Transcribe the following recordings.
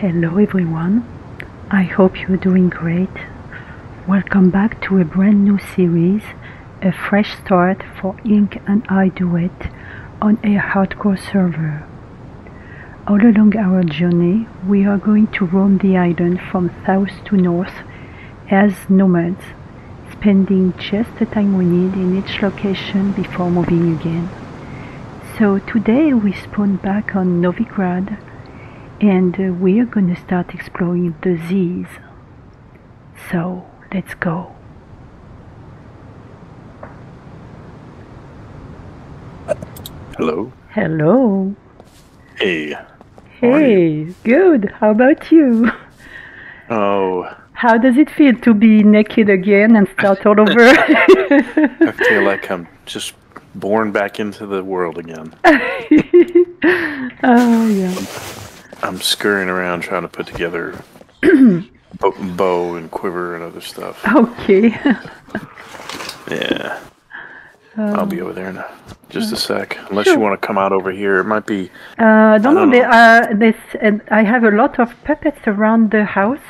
Hello, everyone. I hope you're doing great. Welcome back to a brand new series, a fresh start for Ink and I Duet on a hardcore server. All along our journey, we are going to roam the island from south to north as nomads, spending just the time we need in each location before moving again. So today we spawn back on Novigrad and uh, we are going to start exploring the Z's. So let's go. Hello. Hello. Hey. Hey, good. How about you? Oh, How does it feel to be naked again and start all over? I feel like I'm just born back into the world again. oh, yeah. I'm scurrying around trying to put together bow, and quiver and other stuff. Okay. Yeah. I'll be over there in a, just a sec. Unless Sure. you want to come out over here, it might be. Uh, I don't know. don't There are this, and I have a lot of puppets around the house.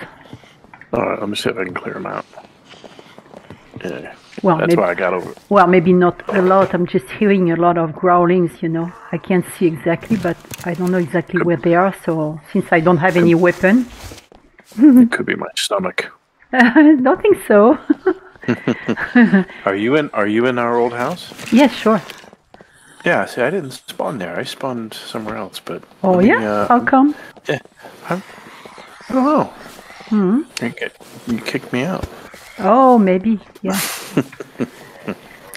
All right, let me see if I can clear them out. Yeah. Well, That's maybe, why I got over. well, maybe not a lot. I'm just hearing a lot of growlings. You know, I can't see exactly, but I don't know exactly where they are. So since I don't have any weapon, It could be my stomach. I don't think so. Are you in? Are you in our old house? yes, sure. Yeah. See, I didn't spawn there. I spawned somewhere else. But Oh me, yeah. uh, How come? Yeah. I'm, I don't know. Hmm. You, you kicked me out. Oh, maybe. Yeah.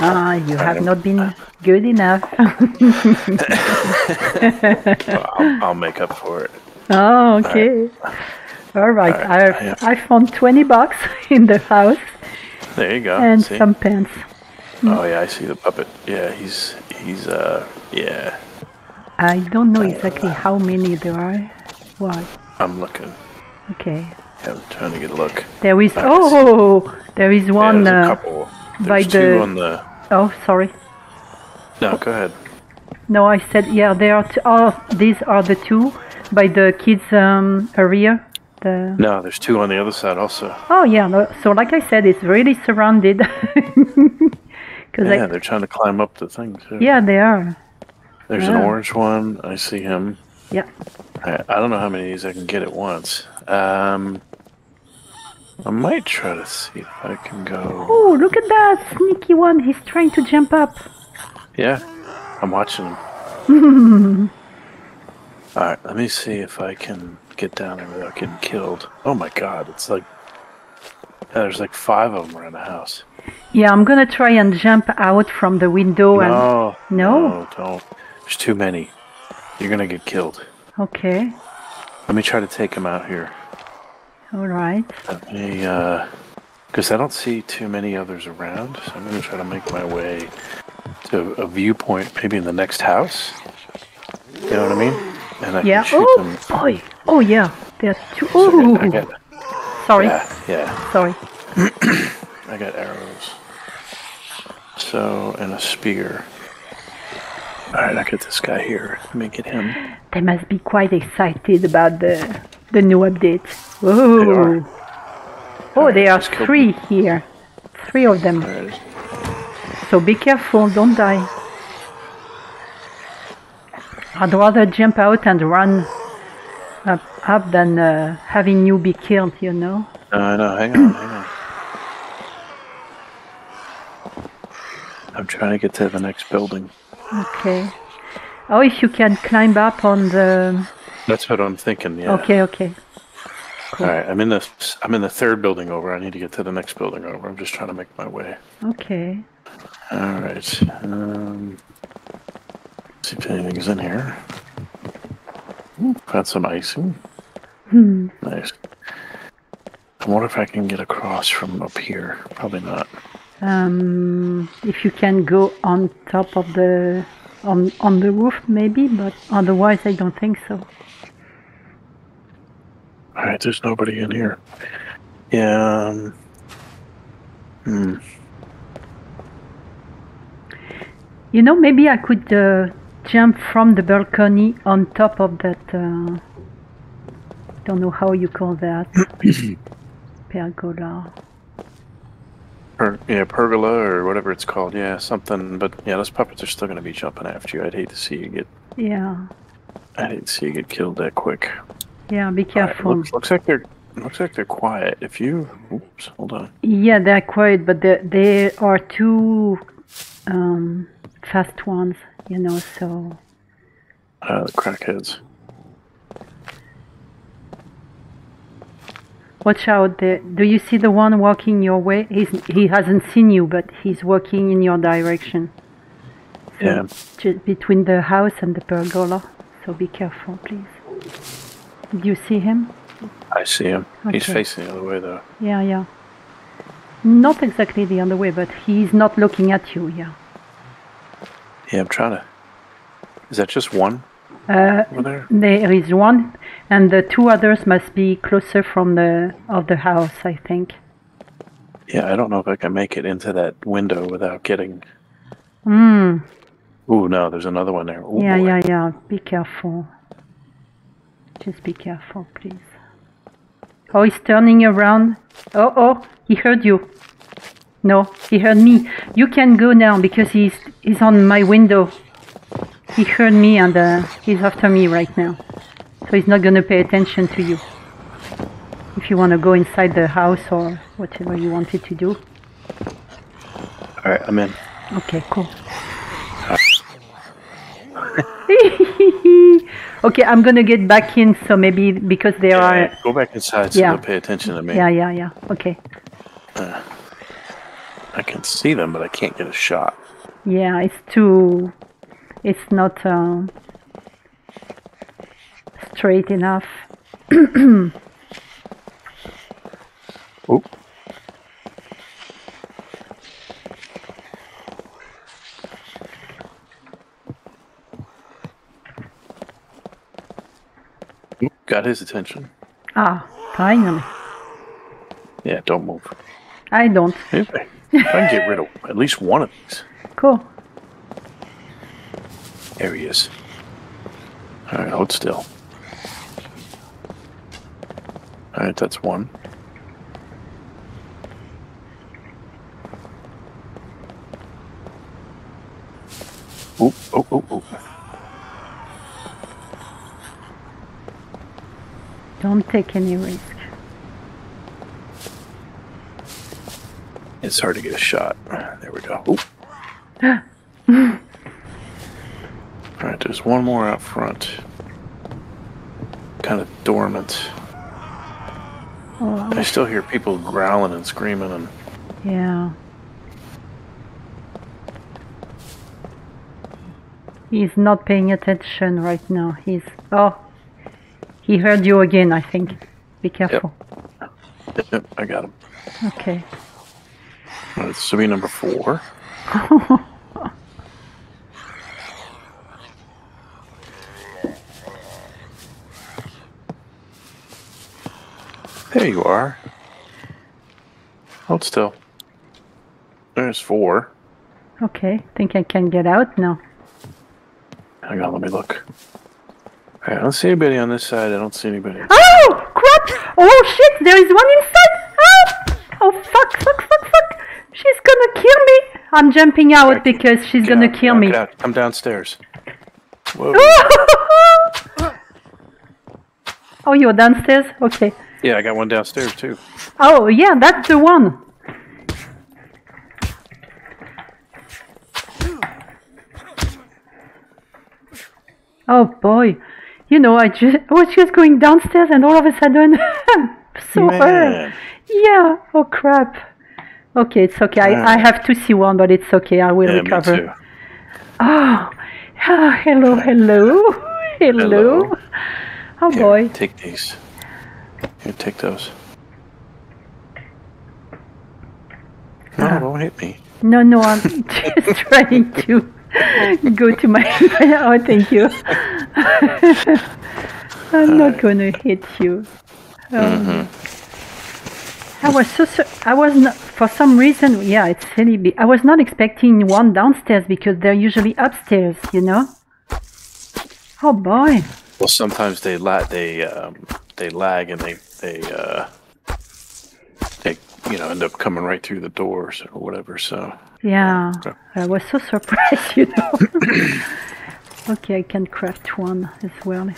Ah, you have not been good enough. Well, I'll, I'll make up for it. Oh, okay. All right. Alright, I yeah. I found 20 bucks in the house There you go. and See? some pants. Oh yeah, I see the puppet. Yeah, he's he's uh yeah. I don't know exactly how many there are. What? I'm looking. Okay. I'm trying to get a look. There is I oh, there is Yeah, one. there's a uh, couple. by There's two the- on the. oh, sorry. No, go ahead. No, I said yeah. There are two. Oh, these are the two by the kids um, area. The No, there's two on the other side also. oh yeah. No, so like I said, it's really surrounded. Because Yeah, they're trying to climb up the thing too. yeah, they are. There's an orange one. I see him. Yeah. I, I don't know how many of these I can get at once. Um, I might try to see if I can go. Oh, look at that sneaky one. He's trying to jump up. Yeah, I'm watching him. All right, let me see if I can get down there without getting killed. Oh my god, it's like yeah, there's like five of them around the house. Yeah, I'm gonna try and jump out from the window and. No, No? no, don't. There's too many. You're gonna get killed. Okay. Let me try to take him out here. All right. Let me, uh, because I don't see too many others around, so I'm gonna try to make my way to a viewpoint, maybe in the next house. You know what I mean? And I Yeah. can shoot them. Oh, boy. Oh, yeah. There's two. I Oh, got- I got, sorry. yeah, yeah. Sorry. I got arrows. So, and a spear. Alright, I got this guy here. Let me get him. They must be quite excited about the the new update. Oh. are. Oh, there are three here. Three of them. So be careful, don't die. I'd rather jump out and run up, up than uh, having you be killed, you know? No, no, hang on, hang on. I'm trying to get to the next building. Okay. Oh, if you can climb up on the. That's what I'm thinking. Yeah. Okay, okay. All right. I'm in the I'm in the third building over. I need to get to the next building over. I'm just trying to make my way. Okay. All right. Um, see if anything's in here. Ooh, Found some icing. Nice. I wonder if I can get across from up here. Probably not. Um, if you can go on top of the. On, on the roof, maybe, but otherwise, I don't think so. All right. There's nobody in here. Yeah. Um, hmm. You know, maybe I could uh, jump from the balcony on top of that uh, don't know how you call that. Pergola. Per, yeah, pergola or whatever it's called. Yeah, something. But yeah, those puppets are still going to be jumping after you. I'd hate to see you get. Yeah. I'd hate to see you get killed that quick. Yeah, be All right, careful. looks, looks like they're looks like they're quiet. If you, oops, hold on. Yeah, they're quiet, but they there are two um, fast ones, you know. So Uh, the crackheads. watch out. There. Do you see the one walking your way? He's he hasn't seen you, but he's walking in your direction. So Yeah. ju- between the house and the pergola. So be careful, please. Do you see him? I see him. He's facing the other way though. Yeah, yeah. Not exactly the other way, but he's not looking at you. Yeah. Yeah, I'm trying to. Is that just one Uh, over there? There is one, and the two others must be closer from the of the house, I think. Yeah, I don't know if I can make it into that window without getting. Mm. Ooh, no, there's another one there. Ooh, Yeah, boy. yeah, yeah. Be careful. Just be careful, please. Oh, he's turning around. Oh, oh, he heard you. No, he heard me. You can go now because he's he's on my window. He heard me and uh, he's after me right now. So he's not gonna pay attention to you. If you want to go inside the house or whatever you wanted to do. All right, I'm in. Okay, cool. okay, I'm gonna get back in. So maybe because there Yeah, are. go back inside so Yeah. they'll pay attention to me. Yeah, yeah, yeah. Okay. I can see them, but I can't get a shot. Yeah, it's too. It's not uh, straight enough. Oop. Got his attention. Ah, finally. Yeah, don't move. I don't. If I can get rid of at least one of these. Cool. There he is. All right, hold still. All right, that's one. Oop, oh, oh, oh. Don't take any risk. It's hard to get a shot. There we go. Oop. All right, there's one more out front. Kind of dormant. Oh, I still hear people growling and screaming and yeah. He's not paying attention right now. He's. Oh. He heard you again, I think. Be careful. Yep, I got him. Okay. This will be number four. There you are. Hold still. There's four. Okay. Think I can get out now. Hang on, let me look. Right, I don't see anybody on this side. I don't see anybody. Oh crap! Oh shit! There is one inside. Ah! Oh fuck! Fuck! Fuck! Fuck! She's gonna kill me. I'm jumping out because she's gonna out, kill out, me. out. Come downstairs. Whoa. oh, you're downstairs. Okay. yeah, I got one downstairs too. Oh yeah, that's the one. Oh boy, you know I just I was just going downstairs and all of a sudden saw her. Yeah. Oh crap. Okay, it's okay. I, I have to see one, but it's okay. I will Yeah, recover. Oh, ah, hello, hello, hello. Hello. Oh Here, boy. Take these. Here, take those. No, Ah. don't hit me. No, no, I'm just trying to go to my. oh, thank you. I'm not gonna hit you. Um, I was so, so. I was not. For some reason, yeah, it's silly. I was not expecting one downstairs because they're usually upstairs. You know. Oh boy. Well, sometimes they lag. They um, they lag and they they uh, they you know end up coming right through the doors or whatever. So Yeah, Okay. I was so surprised, you know. okay, I can craft one as well.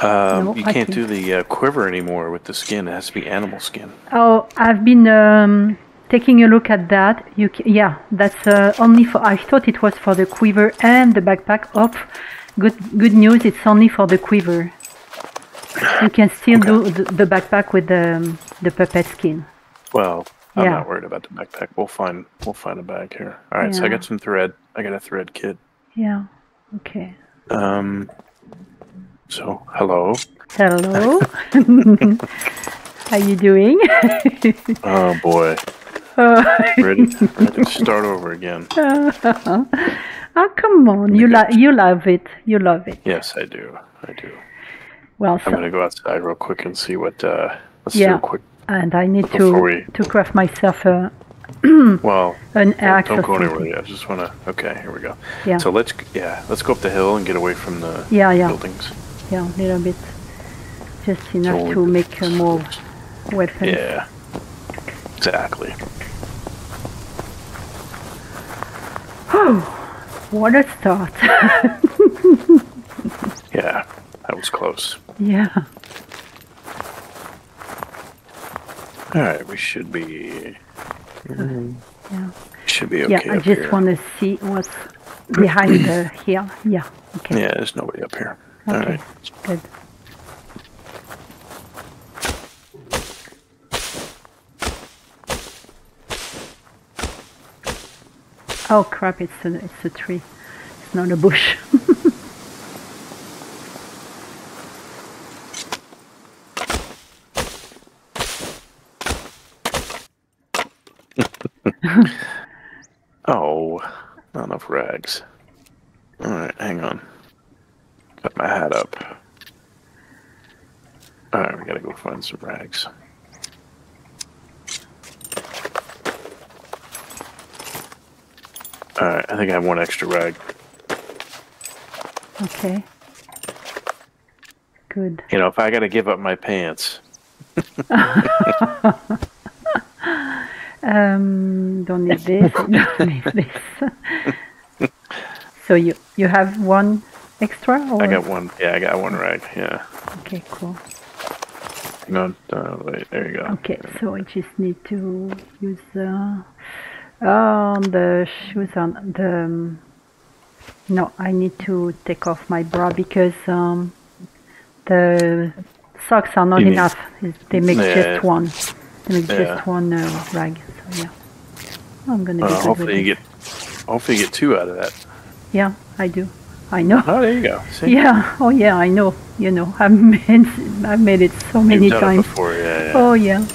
um, No, you I can't can- do the uh, quiver anymore with the skin. It has to be animal skin. Oh, I've been um, taking a look at that. You yeah, that's uh, only for. I thought it was for the quiver and the backpack. Oh, good good news. It's only for the quiver. You can still do the, the backpack with the the puppet skin. Well, I'm Yeah. not worried about the backpack. We'll find we'll find a bag here. All right, so I got some thread. I got a thread kit. Yeah. Okay. Um. So hello. Hello. How you doing? Oh boy. oh, Ready, ready to start over again. oh, come on. You like you love it. You love it. Yes, I do. I do. Well, I'm so, gonna go outside real quick and see what. Uh, let's Yeah. do a quick. And I need Before to we- to craft myself a Well, an axe. don't go anywhere yet. I just wanna. Okay, here we go. Yeah. So let's yeah let's go up the hill and get away from the Yeah, yeah. buildings. Yeah, a little bit. Just enough So to make uh, more weapons. Yeah. Exactly. Oh, What a start. Yeah, that was close. yeah. All right, we should be mm-hmm. Yeah. should be okay. Yeah, I just want to see what's behind the here. Yeah. Okay. Yeah, there's nobody up here. All Okay. right. Good. Oh crap! It's a it's a tree. It's not a bush. Oh, not enough rags. All right, hang on. Got my hat up. All right, we gotta go find some rags. All right, I think I have one extra rag. okay. Good. You know, if I gotta give up my pants, Um, don't need this. don't need this. so you you have one extra? Or? I got one. Yeah, I got one rag. Yeah. Okay, cool. No. Uh, wait, there you go. Okay, so I just need to use uh, oh, the shoes on the. Um, no, I need to take off my bra because um, the socks are not You enough. It's- They make Yeah. just one. They make Yeah. just one uh, rag. So yeah, I'm gonna Uh, be with hopefully you this. get, hopefully you get two out of that. Yeah, I do. I know. Oh, there you go. See? Yeah. Oh yeah, I know. You know, I've made I've made it so many You've it times. before. Yeah. yeah. Oh yeah.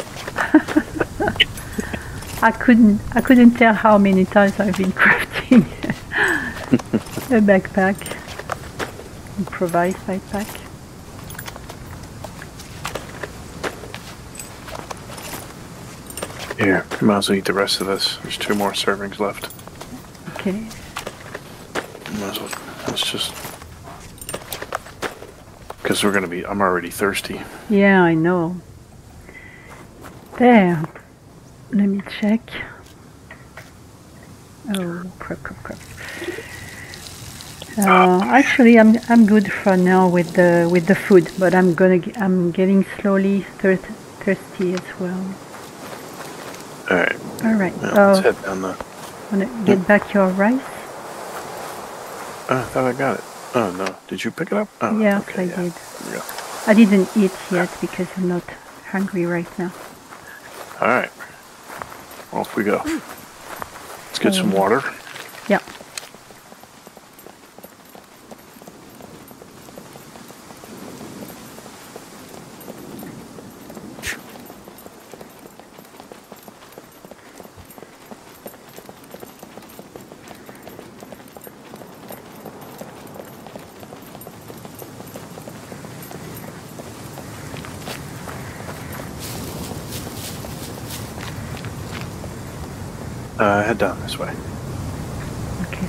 I couldn't I couldn't tell how many times I've been crafting a backpack. Improvised backpack. Here, you might as well eat the rest of this. There's two more servings left. Okay. Might as well. Let's just. Because we're gonna be. I'm already thirsty. Yeah, I know. There. Let me check. Oh crap crap crap. Uh, actually, I'm I'm good for now with the with the food, but I'm gonna I'm getting slowly thir- thirsty as well. All right. All right. Now let's head down the. wanna get back your rice? Oh, I thought I got it. Oh no! Did you pick it up? Oh, Yes, okay, I yeah. did. Go. I didn't eat yet because I'm not hungry right now. All right. Off we go. Let's get some Um, water. Yeah. head down this way. Okay.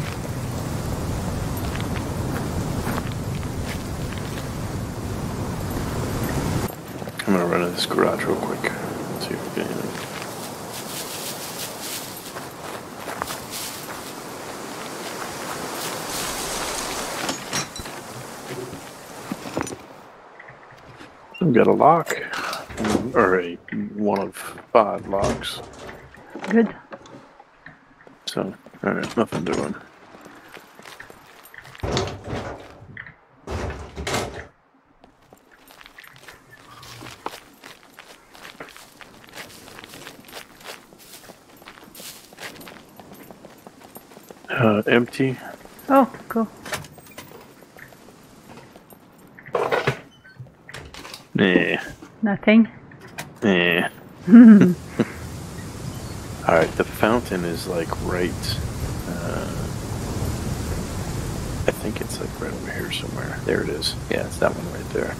I'm gonna run into this garage real quick. See if we get anything. We've got a lock, or a one of five locks. Nothing doing. Uh, empty. Oh, cool. Nah, Nothing. nah. Alright, the fountain is like right. Uh, I think it's like right over here somewhere. There it is. Yeah, it's that one right there.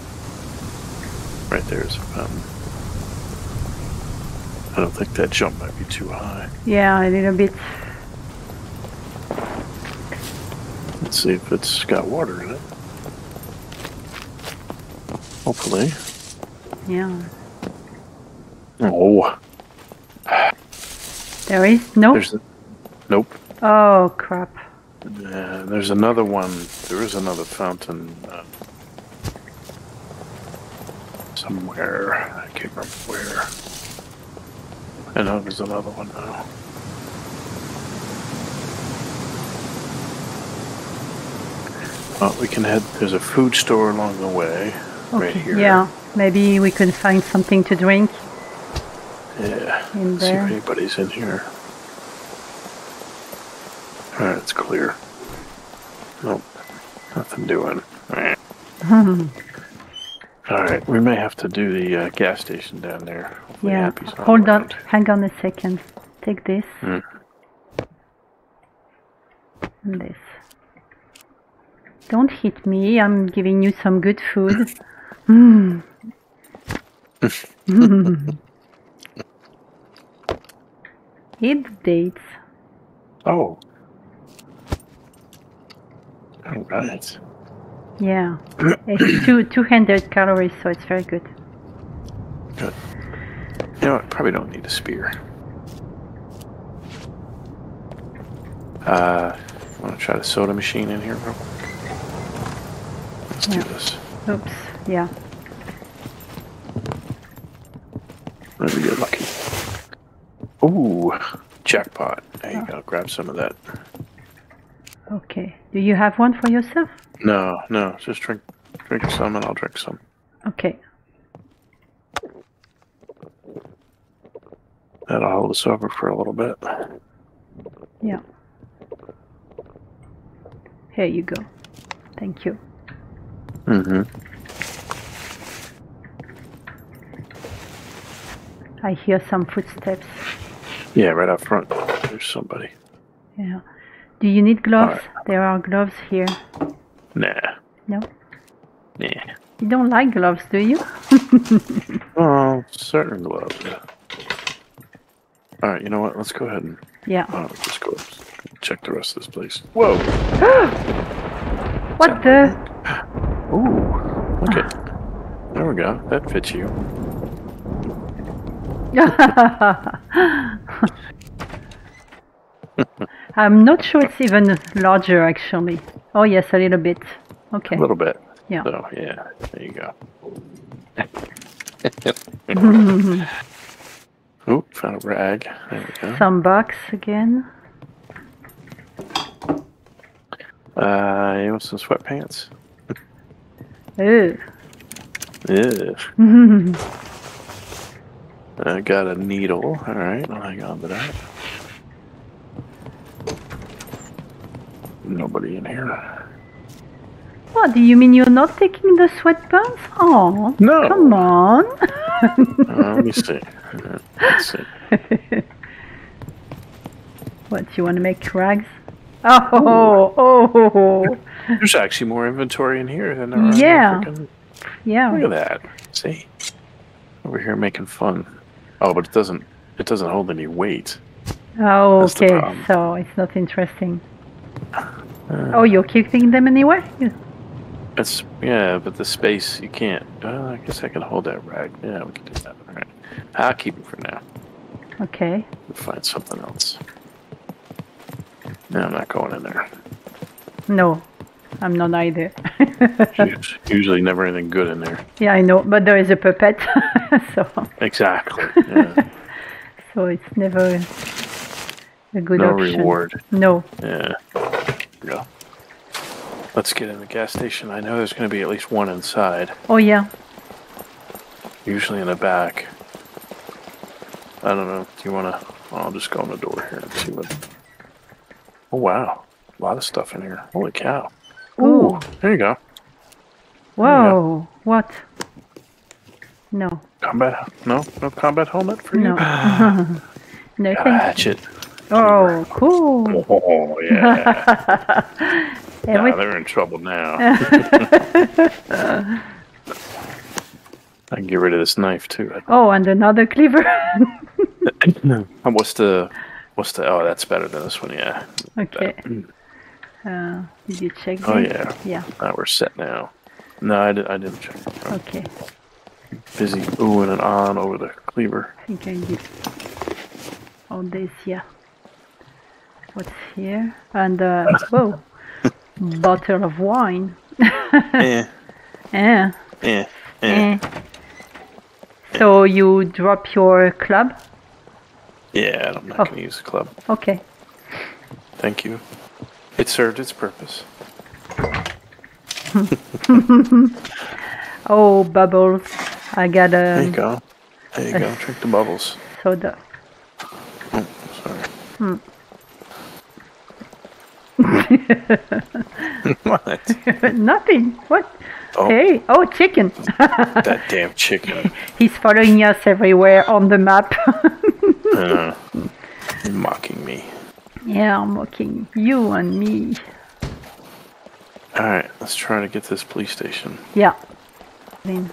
Right there is a fountain. I don't think that jump might be too high. Yeah, a little bit. Let's see if it's got water in it. Hopefully. Yeah. Oh, There is no. there's. A, nope. Oh crap. Yeah, there's another one. There is another fountain uh, somewhere. I can't remember where. I know there's another one now. Well, we can head. There's a food store along the way, right here. Yeah. Maybe we can find something to drink. Yeah. In See if anybody's in here. Alright, it's clear. Nope. Nothing doing. Alright. Alright, we may have to do the uh, gas station down there. Hopefully Yeah. Hold on. Hang on a second. Take this. Hmm. And this. Don't hit me. I'm giving you some good food. Mm. Eat the dates. Oh. Alright. Yeah. It's two two hundred calories, so it's very good. Good. You know what? Probably don't need a spear. Uh, I want to try the soda machine in here real quick? Let's Yeah. do this. Oops. Yeah. Maybe get lucky. Ooh, jackpot. There you go. Grab some of that. Okay. Do you have one for yourself? No, no, just drink, drink some, and I'll drink some. Okay. That'll hold us over for a little bit. Yeah. Here you go. Thank you. Mm-hmm. I hear some footsteps. Yeah, right up front. There's somebody. Yeah. Do you need gloves? Alright. There are gloves here. Nah, No? nah. You don't like gloves, do you? Oh, certain gloves. All right, you know what? Let's go ahead and Yeah. oh, just go check the rest of this place. Whoa! What the? Ooh, look it. There we go. That fits you. I'm not sure it's even larger actually. Oh yes, a little bit. Okay. A little bit. Yeah. So yeah, there you go. Ooh, found a rag. There we go. Some box again. Uh, you want some sweatpants? Ooh. Yeah. I got a needle. All right, I'll hang on to that. Nobody in here. What do you mean you're not taking the sweatpants? Oh, No. come on. Uh, let me see. Let's see. what you want to make rags? Oh, oh, There's actually more inventory in here than there are. Yeah. yeah. Look at that. See, over here making fun. Oh, but it doesn't. It doesn't hold any weight. Oh, That's okay. So it's not interesting. Uh, Oh, you're keeping them anyway? It's yeah, but the space you can't. Uh, I guess I can hold that rag. Yeah, we can do that. All right. I'll keep it for now. Okay. We'll find something else. No, I'm not going in there. No, I'm not either. Us- Usually, never anything good in there. yeah, I know, but there is a puppet, so Exactly. Yeah. so it's never a good no option. reward. No. Yeah. Go. Let's get in the gas station. I know there's going to be at least one inside. Oh yeah. Usually in the back. I don't know. Do you want to? I'll just go in the door here and see what. Oh wow, a lot of stuff in here. Holy cow! Ooh. There you go. Whoa. What? No. Combat? No, no combat helmet for you. No. no Got a thank hatchet. Oh, cool. Oh yeah. Nah, they're in trouble now. I can get rid of this knife too. oh, and another cleaver. Uh, What's the? What's the? Oh, that's better than this one. Yeah. okay. Uh, did you check? Oh yeah. Yeah. Now we're set now. No, I, did, I didn't check. Okay. busy oohing and on over the cleaver. I think I did all this. Yeah. What's here? And uh, whoa, bottle of wine. yeah. yeah. Yeah. So you drop your club? Yeah, I'm not Oh. gonna use the club. Okay. Thank you. It served its purpose. Oh, bubbles. I got a. There you um, go. There you go. Drink the bubbles. soda. Oh, sorry. Hmm. What? Nothing. What? Oh, Hey. Oh, chicken. that damn chicken. He's following us everywhere on the map. Uh, mocking me. yeah, I'm mocking you and me. All right, let's try to get to this police station. Yeah. Then-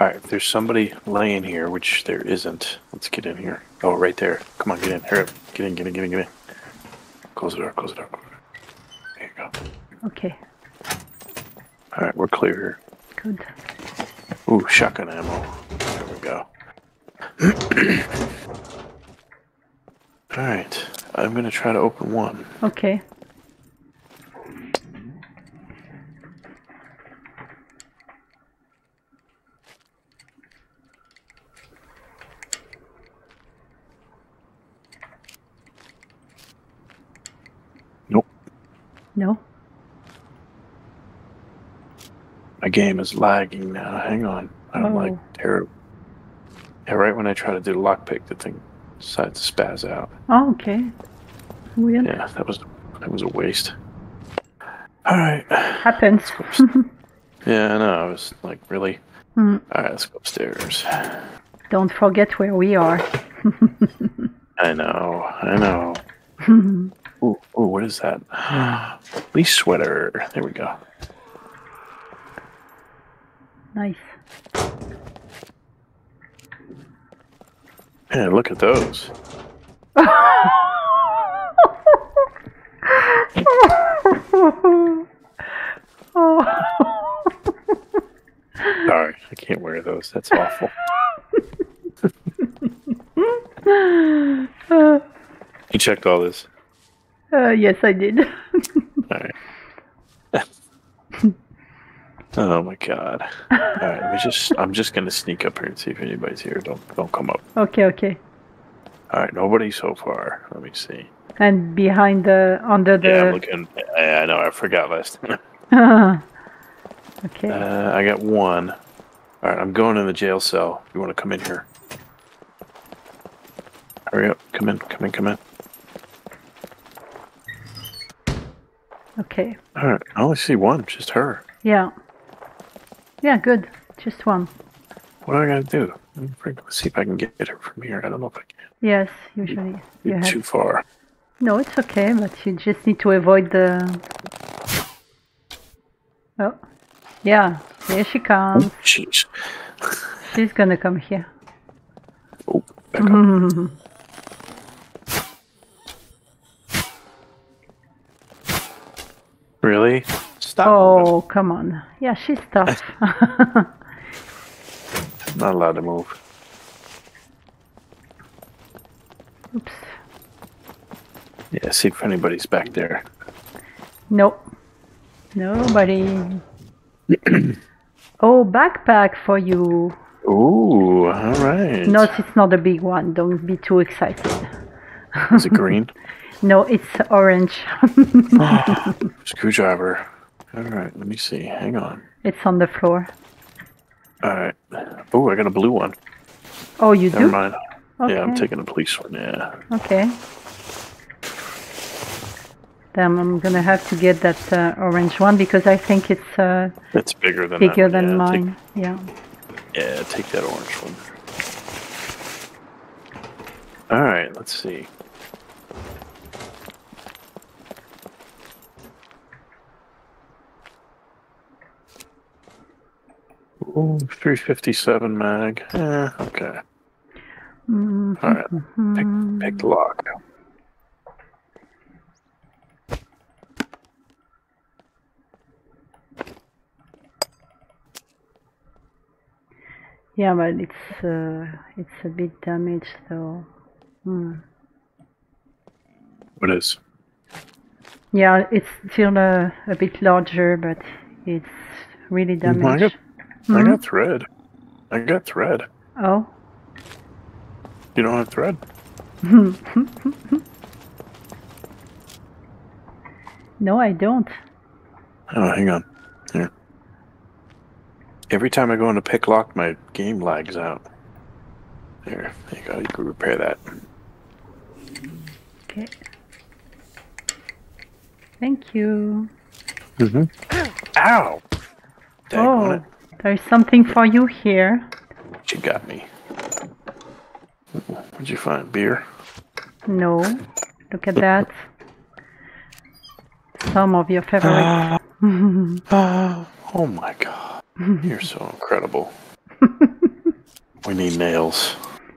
All right, there's somebody laying here, which there isn't, let's get in here. Oh, right there. Come on, get in. Hurry up. Get in, get in, get in, get in. Close the door, close the door. There you go. Okay. All right, we're clear here. Good. Ooh, shotgun ammo. There we go. All right, I'm gonna try to open one. Okay. No. my game is lagging now. Hang on, I'm like Oh. terrible. Yeah, right when I try to do lockpick, the thing decides to spaz out. Oh, okay. Weird. Yeah, that was that was a waste. All right. Happens. Yeah, I know. I was like, really? Hmm. All right, let's go upstairs. Don't forget where we are. I know, I know. Ooh, ooh, what is that? Police sweater. There we go. nice. Yeah, look at those. oh. Sorry, I can't wear those. That's awful. You checked all this. Uh, yes, I did. All right. oh my god. All right, let me just. I'm just gonna sneak up here and see if anybody's here. Don't don't come up. okay, okay. All right, nobody so far. Let me see. And behind the under the. Yeah, I'm looking. I, I know. I forgot last time. okay. Uh, I got one. All right, I'm going in the jail cell. You want to come in here? Hurry up! Come in! Come in! Come in! Okay. All right, I only see one. Just her. Yeah. Yeah, good. Just one. What do I gotta do? Let's see if I can get her from here. I don't know if I can. Yes, usually you You're have. too far. No, it's okay, but you just need to avoid the. Oh, yeah. Here she comes. Oh, jeez. She's gonna come here. Oh, back up. Really? Stop. Oh, come on. Yeah, she's tough. Not allowed to move. Oops. Yeah, see if anybody's back there. Nope. Nobody. oh, backpack for you. Ooh, all right. No, it's not a big one. Don't be too excited. Is it green? No, it's orange. Screwdriver. All right, let me see. Hang on. it's on the floor. All right. Oh, I got a blue one. Oh, you Never do? mind. Yeah, I'm taking a police one. Yeah. Okay. Then I'm gonna have to get that uh, orange one because I think it's uh, It's bigger than bigger than yeah, mine. Yeah. Yeah, take that orange one. All right, let's see. Ooh, 357 mag. Eh, okay. Mm-hmm. All right. Pick, pick the lock. Yeah, but it's uh, it's a bit damaged though. Hmm. What is? Yeah, it's still uh, a bit larger, but it's really damaged. Got, I got thread. I got thread. Oh, You don't have thread? no, I don't. Oh, hang on. Here. Every time I go into pick lock, my game lags out. There, there you go. You can repair that. Okay. Thank you. Mm-hmm. Ow! Dang oh, it. There's something for you here. She got me. What'd you find? Beer? No, look at that. Some of your favorite. Oh, oh my god. You're so incredible. we need nails.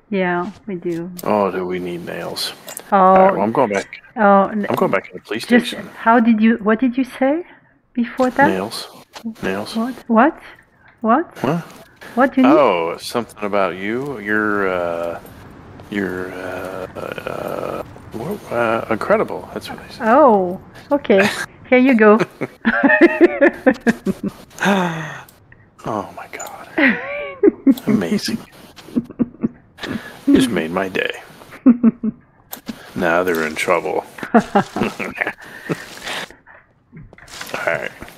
yeah, we do. Oh, do we need nails? Oh, Alright, well, I'm going back. oh, I'm going back to the police just station. how did you? What did you say before that? Nails. Nails. What? What? What? What? What do you need? Oh, something about you. You're, uh, you're, uh, uh, uh, incredible. That's what I said. Oh, okay. Here you go. Oh my god. Amazing. just made my day. now they're in trouble. Alright. Let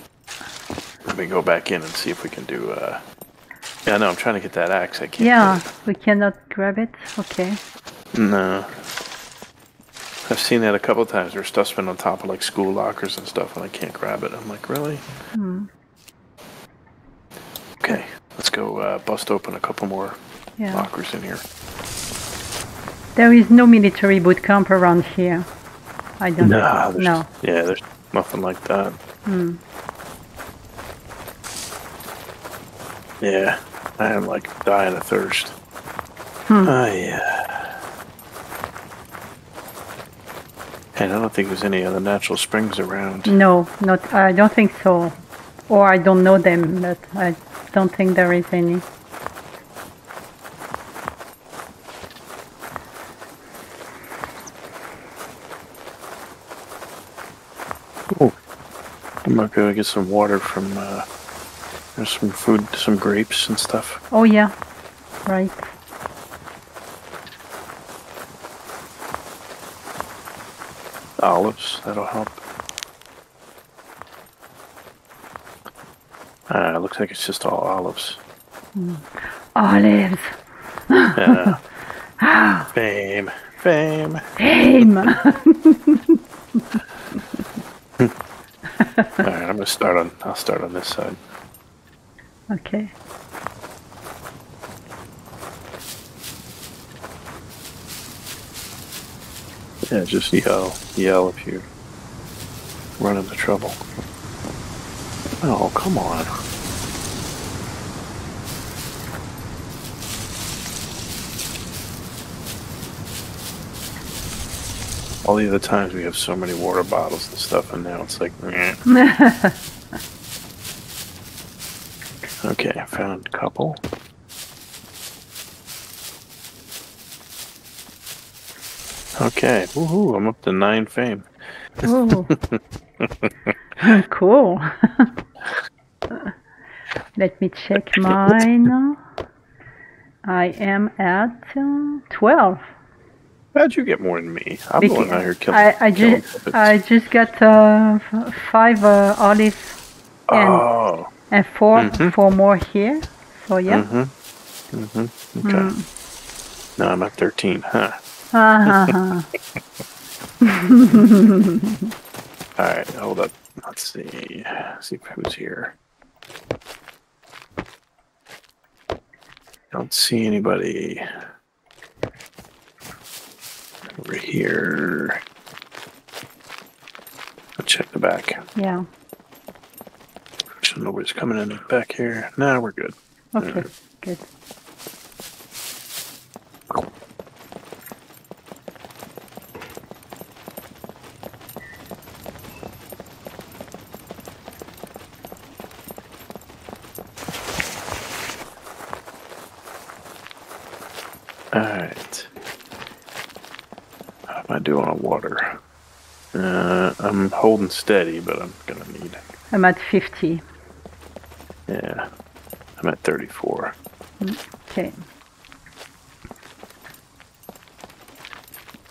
me go back in and see if we can do, uh, yeah, no, I'm trying to get that axe. I can't. yeah, we cannot grab it. Okay. No. I've seen that a couple times where stuff's been on top of like school lockers and stuff and I can't grab it. I'm like, really? Hmm. Okay, let's go uh, bust open a couple more Yeah. lockers in here. There is no military boot camp around here. I don't. Nah, there's, no. Yeah, there's nothing like that. Yeah, I am like dying of thirst. Oh yeah. And I don't think there's any other natural springs around. No, not. I don't think so. Or I don't know them, but I don't think there is any. Oh, I'm gonna go get some water from. Uh, there's some food, some grapes and stuff. Oh yeah, right. Olives, that'll help. Uh, looks like it's just all olives. Olives. Yeah. fame, fame. Fame. All right, I'm gonna start on. I'll start on this side. Okay. Yeah, just yell, yell if you run into trouble. Oh, come on. All the other times we have so many water bottles and stuff, and now it's like, meh. okay, I found couple. Okay, woohoo! I'm up to nine fame. Ooh. cool. Let me check mine. I am at uh, 12. How'd you get more than me? I'm the one out here killing. I, I, killing just. I just got uh, five uh, olives Oh. And 4 Mhm. four more here. So, yeah. Mm-hmm. Mm-hmm. Okay. No, I'm at 13. Huh. Uh-huh. All right, hold up. Let's see. see who's here. Don't see anybody over here. I'll check the back. yeah. Nobody's coming in back here. No, we're good. Okay. Good. All right. How am I doing on water? Uh, I'm holding steady, but I'm gonna need. I'm at 50. Yeah, I'm at 34. Okay.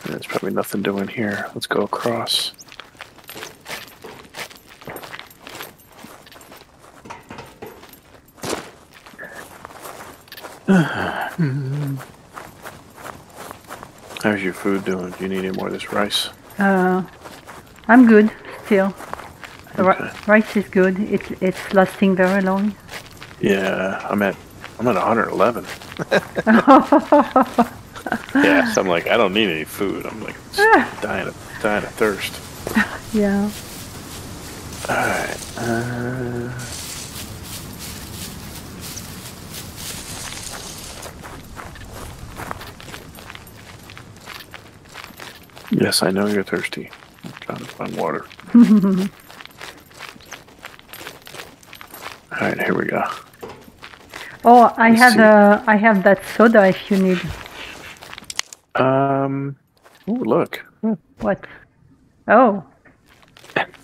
There's probably nothing doing here. Let's go across. How's your food doing? Do you need any more of this rice? Uh, I'm good still. The rice is good. It, it's lasting very long. Yeah, I'm at I'm at 111. yeah, so I'm like I don't need any food. I'm like dying of dying of thirst. yeah. All right. Uh, yes, I know you're thirsty. I'm trying to find water. All right, here we go. Oh, I Let's have see. uh, I have that soda if you need. Um. Oh, look. What? Oh.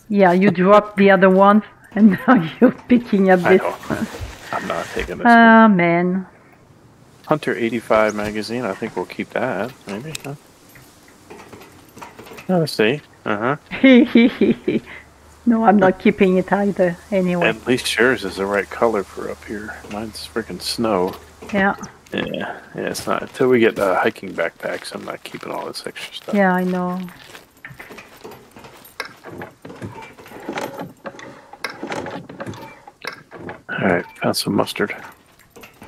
Yeah, you dropped the other one, and now you're picking up I this. know. I'm not taking this. one. Ah, man. Hunter 85 magazine. I think we'll keep that. Maybe. Huh? Oh, see. Uh huh. no, I'm not keeping it either. Anyway. At least yours is the right color for up here. Mine's freaking snow. Yeah. Yeah, yeah, it's not until we get uh, hiking backpacks. I'm not keeping all this extra stuff. Yeah, I know. All right, found some mustard.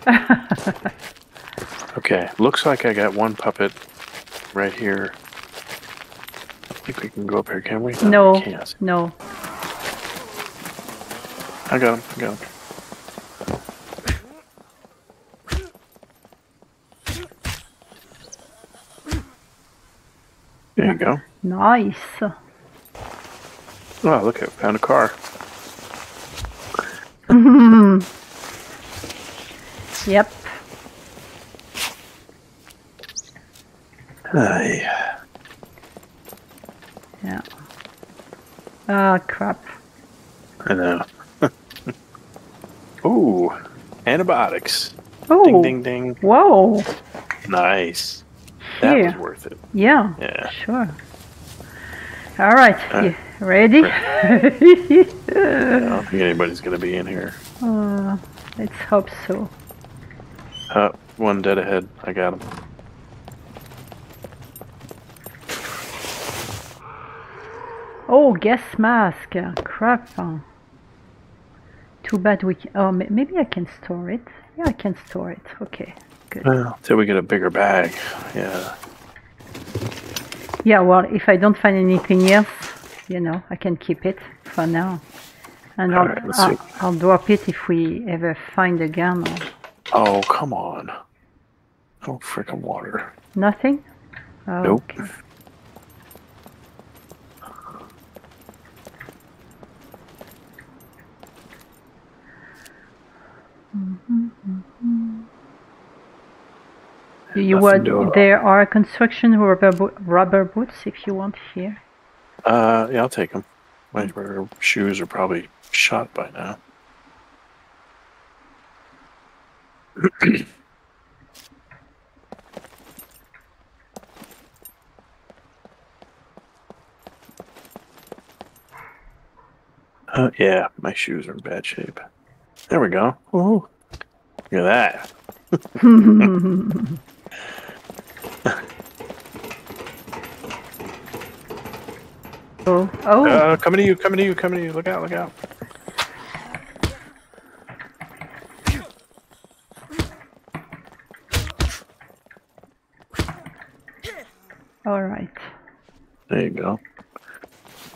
okay, looks like I got one puppet right here. I think we can go up here, can we? No, can't. no. I got him. I got him. There you go. Nice. Oh, look, I found a car. Yep. Hi. Yeah. Ah, crap. I know. Ooh, antibiotics. Oh. Ding, ding, ding. Whoa. Nice. That was worth it. Yeah. Yeah. Sure. All right. All You ready? I don't think anybody's gonna be in here. uh, let's hope so. Uh, one dead ahead. I got him. Oh, gas mask. Crap. Too bad we. Can, oh, maybe I can store it. Yeah, I can store it. Okay. Good. Well, till we get a bigger bag. Yeah. Yeah. Well, if I don't find anything else, you know, I can keep it for now. And I'll, let's I'll. I'll drop it if we ever find a gun or Oh, come on. Oh, freaking water. nothing. Oh, Nope. okay. Mm-hmm, mm-hmm. You would. there are construction rubber, rubber boots if you want here. Uh, yeah, I'll take them. My shoes are probably shot by now. uh, yeah, my shoes are in bad shape. There we go. Ooh. Look at that. Oh, oh, Uh, coming to you, coming to you, coming to you. Look out, look out. all right. There you go.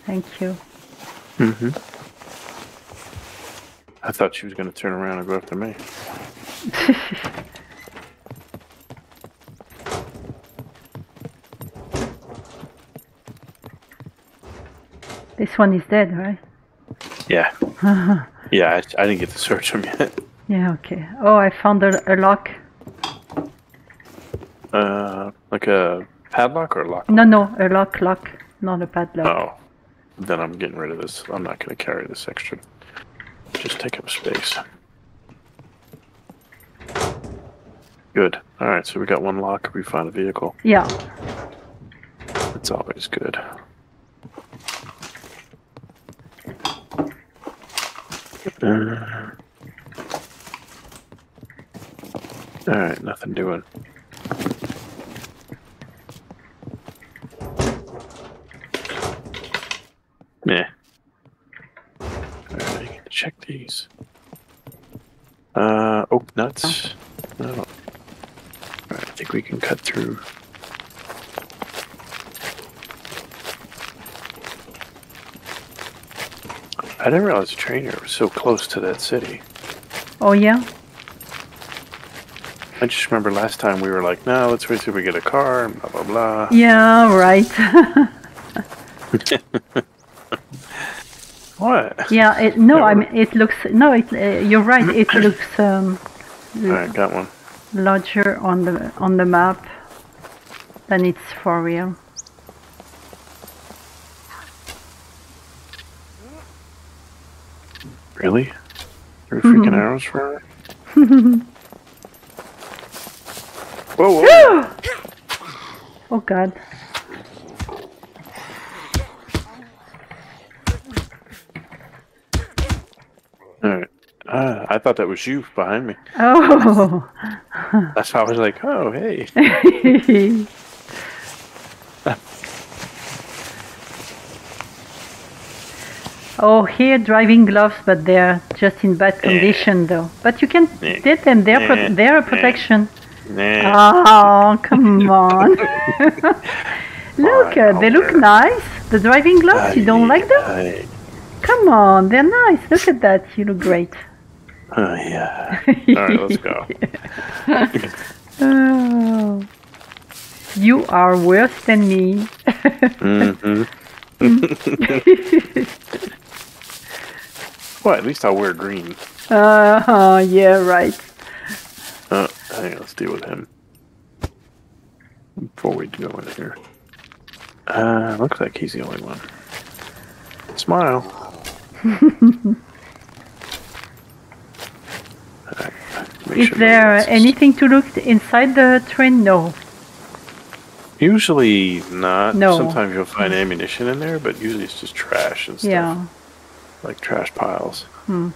Thank you. Mm-hmm. I thought she was going to turn around and go after me. This one is dead, right? Yeah. yeah, I, I didn't get to search him yet. Yeah. Okay. Oh, I found a, a lock. Uh, like a padlock or a lock? No, no, a lock, lock, not a padlock. Oh. Then I'm getting rid of this. I'm not going to carry this extra. Just take up space. Good. All right, so we got one lock. We found a vehicle. Yeah. That's always good. Uh, all right, nothing doing. Meh. All right, check these. Uh, oak nuts. No. All right, I think we can cut through. I didn't realize the trainer was so close to that city. Oh yeah. I just remember last time we were like, no, let's wait till we get a car, and blah, blah, blah. Yeah. Right. What? yeah. It, no, I mean it looks. No, it. Uh, you're right. It looks um, right, got one. larger on the on the map than it's for real. Really? Three freaking arrows for her? whoa, whoa. Oh God. All right. Uh, I thought that was you behind me. Oh. That's why I was like, oh, hey. oh, here driving gloves, but they're just in bad condition though. But you can Yeah. get them. They're pro- they're a protection. Nah. Oh, come on. look, uh, they I'll wear wear look nice. The driving gloves, you don't like them? I, Come on, they're nice. Look at that. You look great. Uh, yeah. All right, let's go. Oh. You are worse than me. mm-hmm. well, at least I'll wear green. Uh, yeah, right. Uh, hang on, let's deal with him. Before we go in here. Uh, looks like he's the only one. Smile. Is sure there nobody anything to look inside the train? No. Usually not. No. Sometimes you'll find ammunition in there, but usually it's just trash and stuff. Yeah. Like trash piles. Hmm.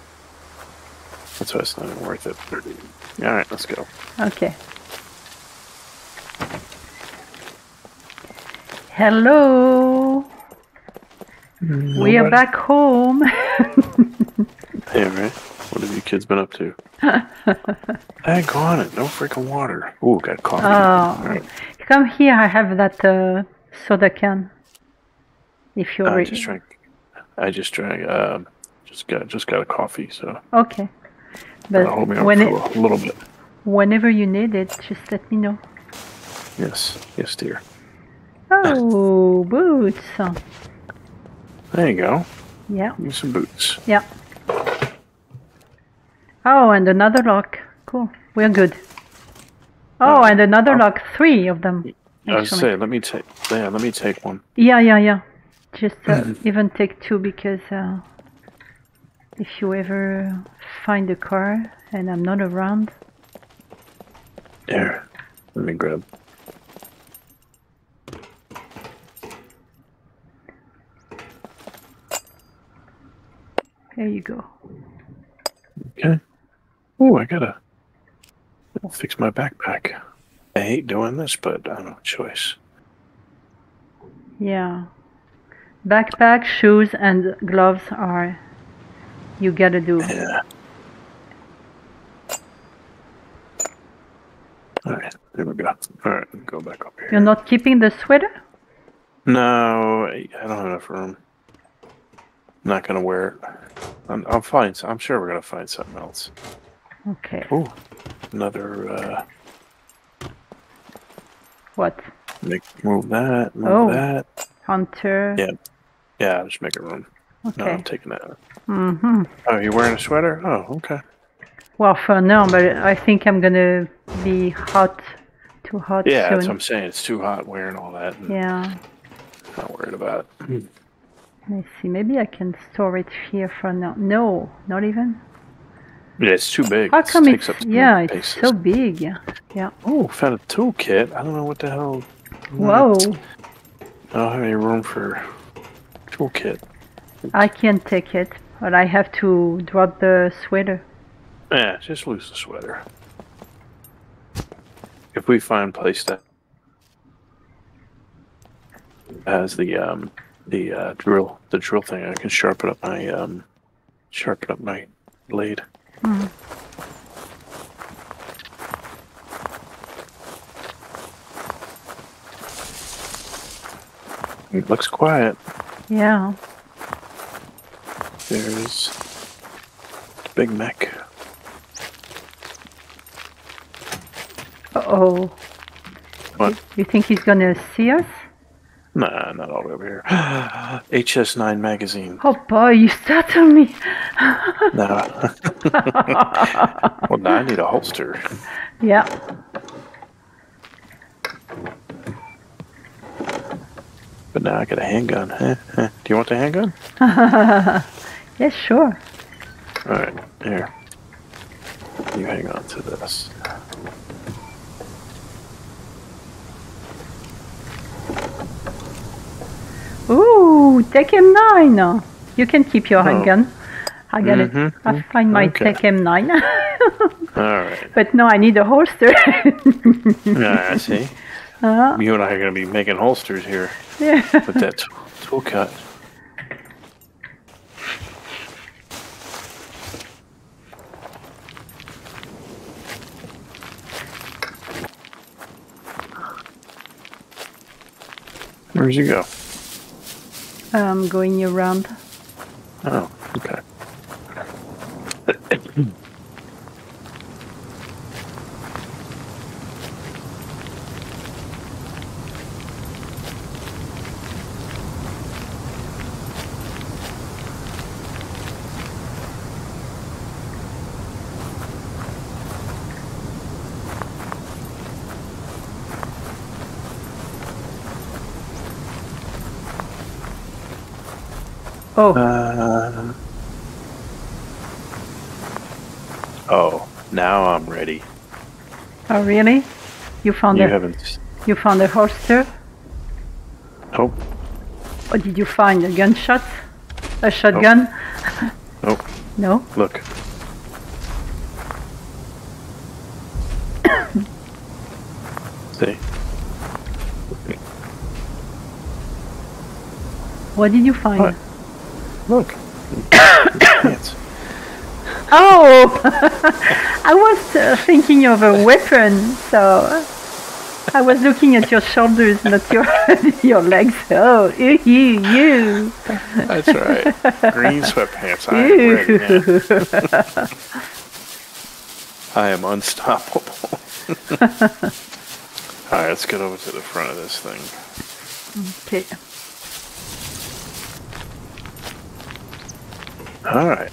That's why it's not even worth it. Alright, let's go. Okay. Hello. We are back home. Yeah, right? What have you kids been up to? go on it. No freaking water. Ooh, got coffee. Oh. Alright. Come here. I have that uh, soda can. If you're I ready. just drank. I just drank. Um, just got just got a coffee, so Okay. But that'll hold me up when for it, a little bit. whenever you need it, just let me know. Yes, yes, dear. Oh, boots. There you go. Yeah, Use some boots. yeah. Oh, and another lock. Cool. We're good. Oh, Uh, and another I'll- three of them. I say, let me take. Yeah, let me take one. Yeah, yeah, yeah. Just uh, even take two because uh, if you ever find a car and I'm not around, There. let me grab. there you go. Okay. Oh, I gotta fix my backpack. I hate doing this, but I don't have a choice. Yeah. Backpack, shoes, and gloves are you gotta do. Yeah. All right, there we go. All right, go back up here. You're not keeping the sweater? No, I don't have enough room. I'm not gonna wear it. I'm, I'll find. I'm sure we're gonna find something else. Okay. Oh, another. uh What? Make move that. Move Oh. that. Hunter. Yeah. Yeah, just make it room. No, Okay. I'm taking that. Mm-hmm. Oh, you're wearing a sweater? Oh, okay. Well, for now, but I think I'm gonna be hot, too hot Yeah, that's what. I'm saying. It's too hot wearing all that. Yeah. Not worried about it. Let's see. Maybe I can store it here for now. No, not even. Yeah, it's too big. How It come takes it's yeah? It's so big. Yeah. Oh, found a toolkit. I don't know what the hell. Whoa! I don't have any room for toolkit. I can't take it, but I have to drop the sweater. Yeah, just lose the sweater. If we find place that has the um the uh, drill the drill thing, I can sharpen up my um sharpen up my blade. It looks quiet. Yeah. There's Big Mac. Uh oh. What? You think he's gonna see us? Nah, not all the way over here. HS9 magazine. Oh boy, you startled me. No. well, now I need a holster. Yeah. But now I got a handgun. Do you want the handgun? Yes, sure. All right, here. You hang on to this. Ooh, Tekem 9. You can keep your Oh. handgun. I got it. Mhm, I find my okay. Tekem 9. All right. but no, I need a holster. Yeah, I see. Uh, You and I are going to be making holsters here yeah. with that tool cut. Where'd you go? I'm going around. Oh, okay. Oh, Uh, oh, now I'm ready. oh really? You found You a haven't. you found a holster? Nope. Or did you find a gunshot? A shotgun? Nope. No. Look. See? What did you find? What? Look. Pants. Oh, I was uh, thinking of a weapon, so I was looking at your shoulders, not your your legs. Oh, ew, you, you. That's right. Green sweatpants. I am ready now. I am unstoppable. All right, let's get over to the front of this thing. Okay. All right.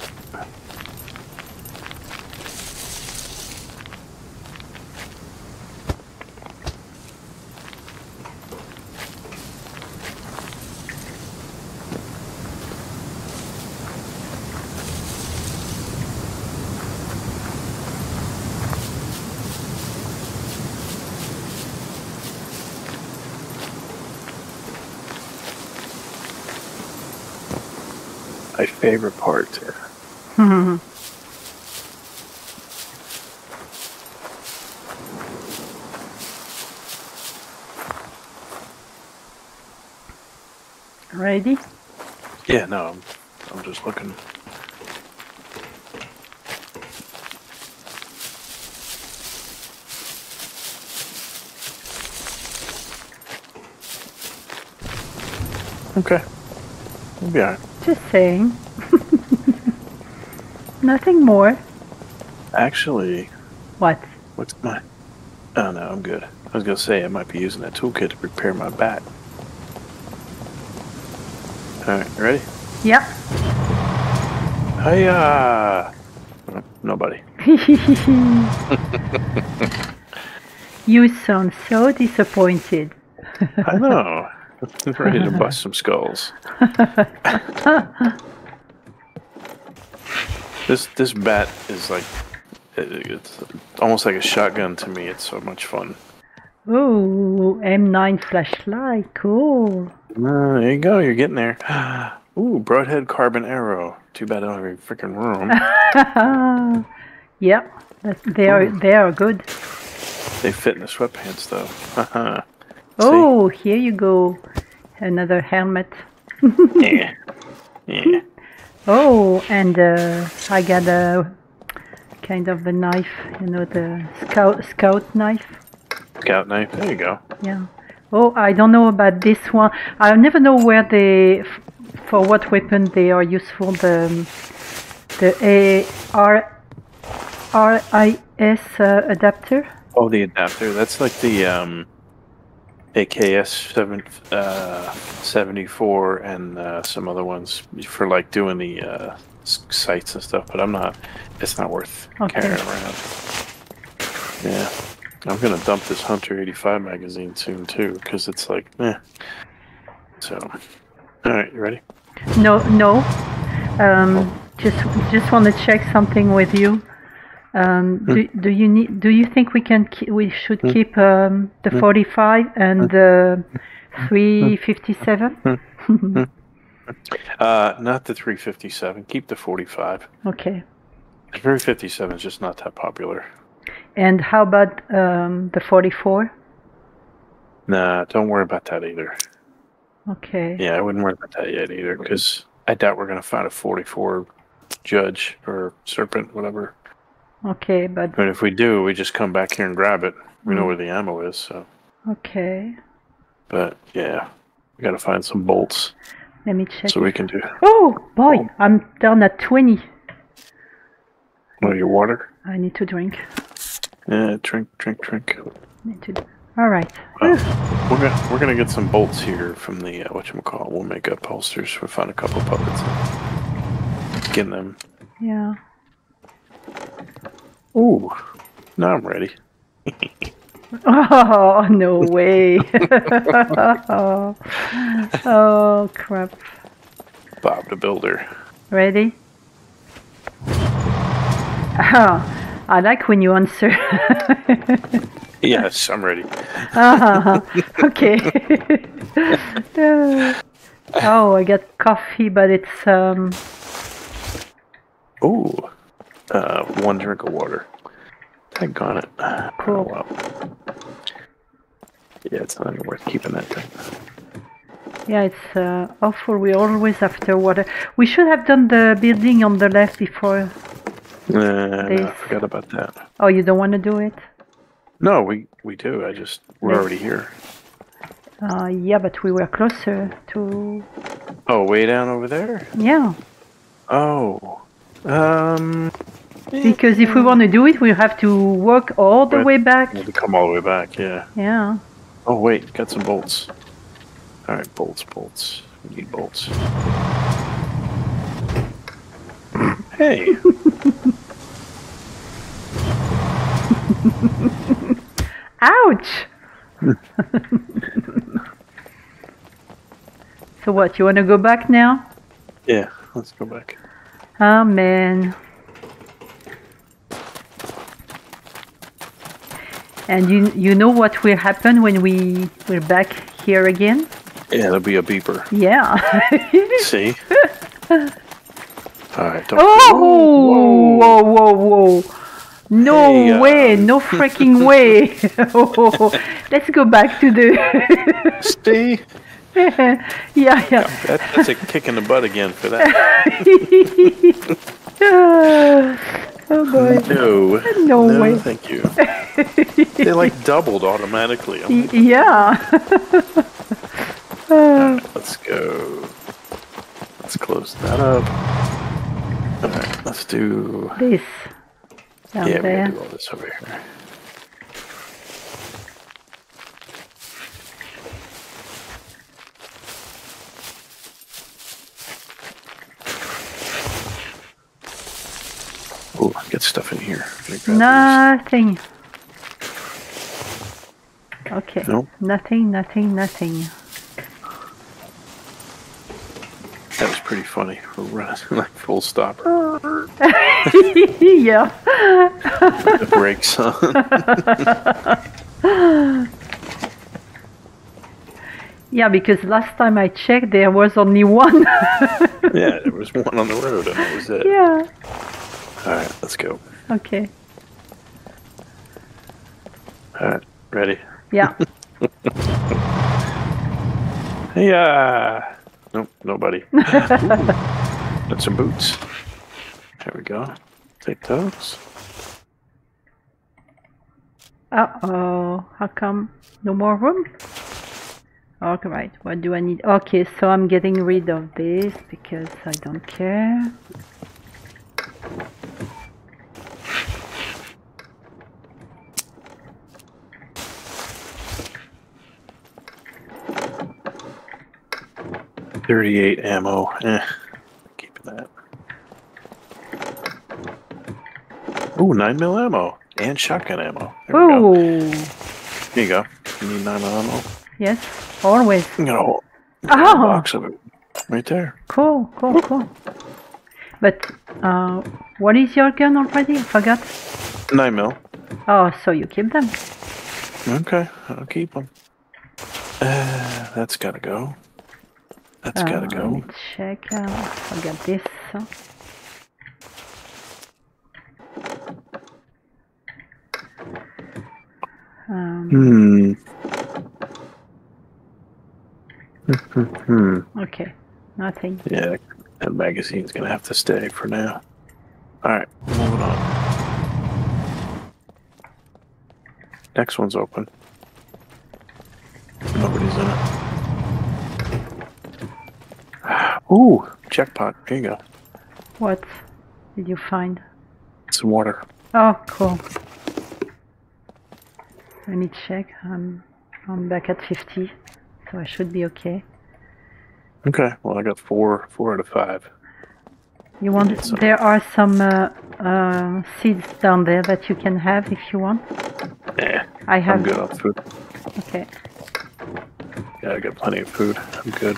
Favorite part. Ready? Yeah, no, I'm, I'm just looking. Okay. We'll be alright. Just saying. Nothing more. Actually, What? what's my. Oh no, I'm good. I was gonna say I might be using that toolkit to prepare my bat. Alright, you ready? Yep. Hiya! Nobody. you sound so disappointed. I know. ready to bust some skulls. this this bat is like it- it's almost like a shotgun to me. It's so much fun. Ooh, M9 flashlight, cool. Uh, there you go. You're getting there. Ooh, broadhead carbon arrow. Too bad I don't have a freaking room. yep, they are they are good. they fit in the sweatpants though. Oh, here you go, another helmet. yeah. Yeah. Oh, and uh, I got a kind of a knife, you know, the scout scout knife. Scout knife. There you go. Yeah. Oh, I don't know about this one. I never know where they, f- for what weapon they are useful. The the A R R I S uh, adapter. Oh, the adapter. That's like the um, AKS seven uh, seventy four and uh, some other ones for like doing the uh, sights and stuff. But I'm not. It's not worth Okay. carrying around. Yeah, I'm gonna dump this Hunter eighty five magazine soon too because it's like, eh. So, all right, you ready? No, no. Um, just just want to check something with you. Um, do, do you need? Do you think we can? Ke- we should keep um, the 45 and the 357? Uh, not the three fifty seven. Keep the forty five. Okay. The three fifty seven is just not that popular. And how about um, the 44? Nah, don't worry about that either. Okay. Yeah, I wouldn't worry about that yet either, because I doubt we're gonna find a 44 judge or serpent, whatever. Okay, but But if we do, we just come back here and grab it. We know Mm. where the ammo is, so. okay. But yeah, we gotta find some bolts Let me check. so we can do. Oh boy, I'm down at 20. Oh, your water? I need to drink. Yeah, drink, drink, drink. Need to. All right. Well, we're gonna we're gonna get some bolts here from the uh, what you call. We'll make up holsters. We'll find a couple puppets. Get them. Yeah. Ooh, now I'm ready. Oh no way. oh crap. Bob the Builder. Ready? Ah, I like when you answer. Yes, I'm ready. Ah, okay. oh, I got coffee, but it's um. Ooh, uh, one drink of water. Thank on it. Cool. Oh, well. Yeah, it's not even worth keeping that thing. Yeah, it's uh, awful. We're always after water. We should have done the building on the left before. Uh, no, I forgot about that. Oh, you don't want to do it? No, we we do. I just we're already here. Uh, yeah, but we were closer to. Oh, way down over there. Yeah, Oh, um, because if we want to do it, we have to walk all the Right. way back. we have to come all the way back. Yeah. Yeah. Oh wait, got some bolts. All right, bolts, bolts. We need bolts. Hey, Ouch! so what? You want to go back now? yeah. Let's go back. Oh man. And you you know what will happen when we we're back here again? Yeah, there'll be a beeper. Yeah. See? All right. Don't Oh, whoa, whoa, whoa. No Hey, uh, way, no freaking way. Oh, let's go back to the. See, yeah, yeah. that, that's a kick in the butt again for that. Oh boy. No. No way. Thank you. They like doubled automatically. Like, Yeah. Uh, let's go. Let's close that up. All right. Let's do. this. Yeah, we're gonna do all this over here. Oh, get stuff in here. Nothing. Okay. Nope. Nothing, nothing, nothing. That was pretty funny. We're running like full stop. yeah. The brakes on. Yeah, because last time I checked, there was only one. yeah, there was one on the road, and that was it. yeah. All right, let's go. Okay. All right, ready? Yeah. yeah. nope, nobody. Got some boots. There we go. Take those. Uh oh. How come no more room? All right. What do I need? Okay, so I'm getting rid of this because I don't care. Thirty-eight ammo. Eh, keeping that. Ooh, nine mil ammo and shotgun ammo. Ooh. There we go. Here you go. You need nine mil ammo. yes. Always. You got a whole, Oh, box of it right there. cool, cool, cool. But uh, what is your gun already? I forgot. Nine mil. Oh, so you keep them? Okay, I'll keep them. Uh, that's gotta go. That's gotta Uh, go. Let me check. Uh, forgot this. Um, Hmm. hmm. okay, nothing. Yeah, that magazine's gonna have to stay for now. Alright, moving on. Next one's open. Nobody's in it. Ooh, jackpot. Here you go. What did you find? Some water. Oh, cool. Let me check. I'm I'm back at 50, so I should be okay. Okay, well I got four four out of five. You want? Some. There are some uh, uh, seeds down there that you can have if you want. Yeah, I have. I'm good on food. Okay. Yeah, I got plenty of food. I'm good.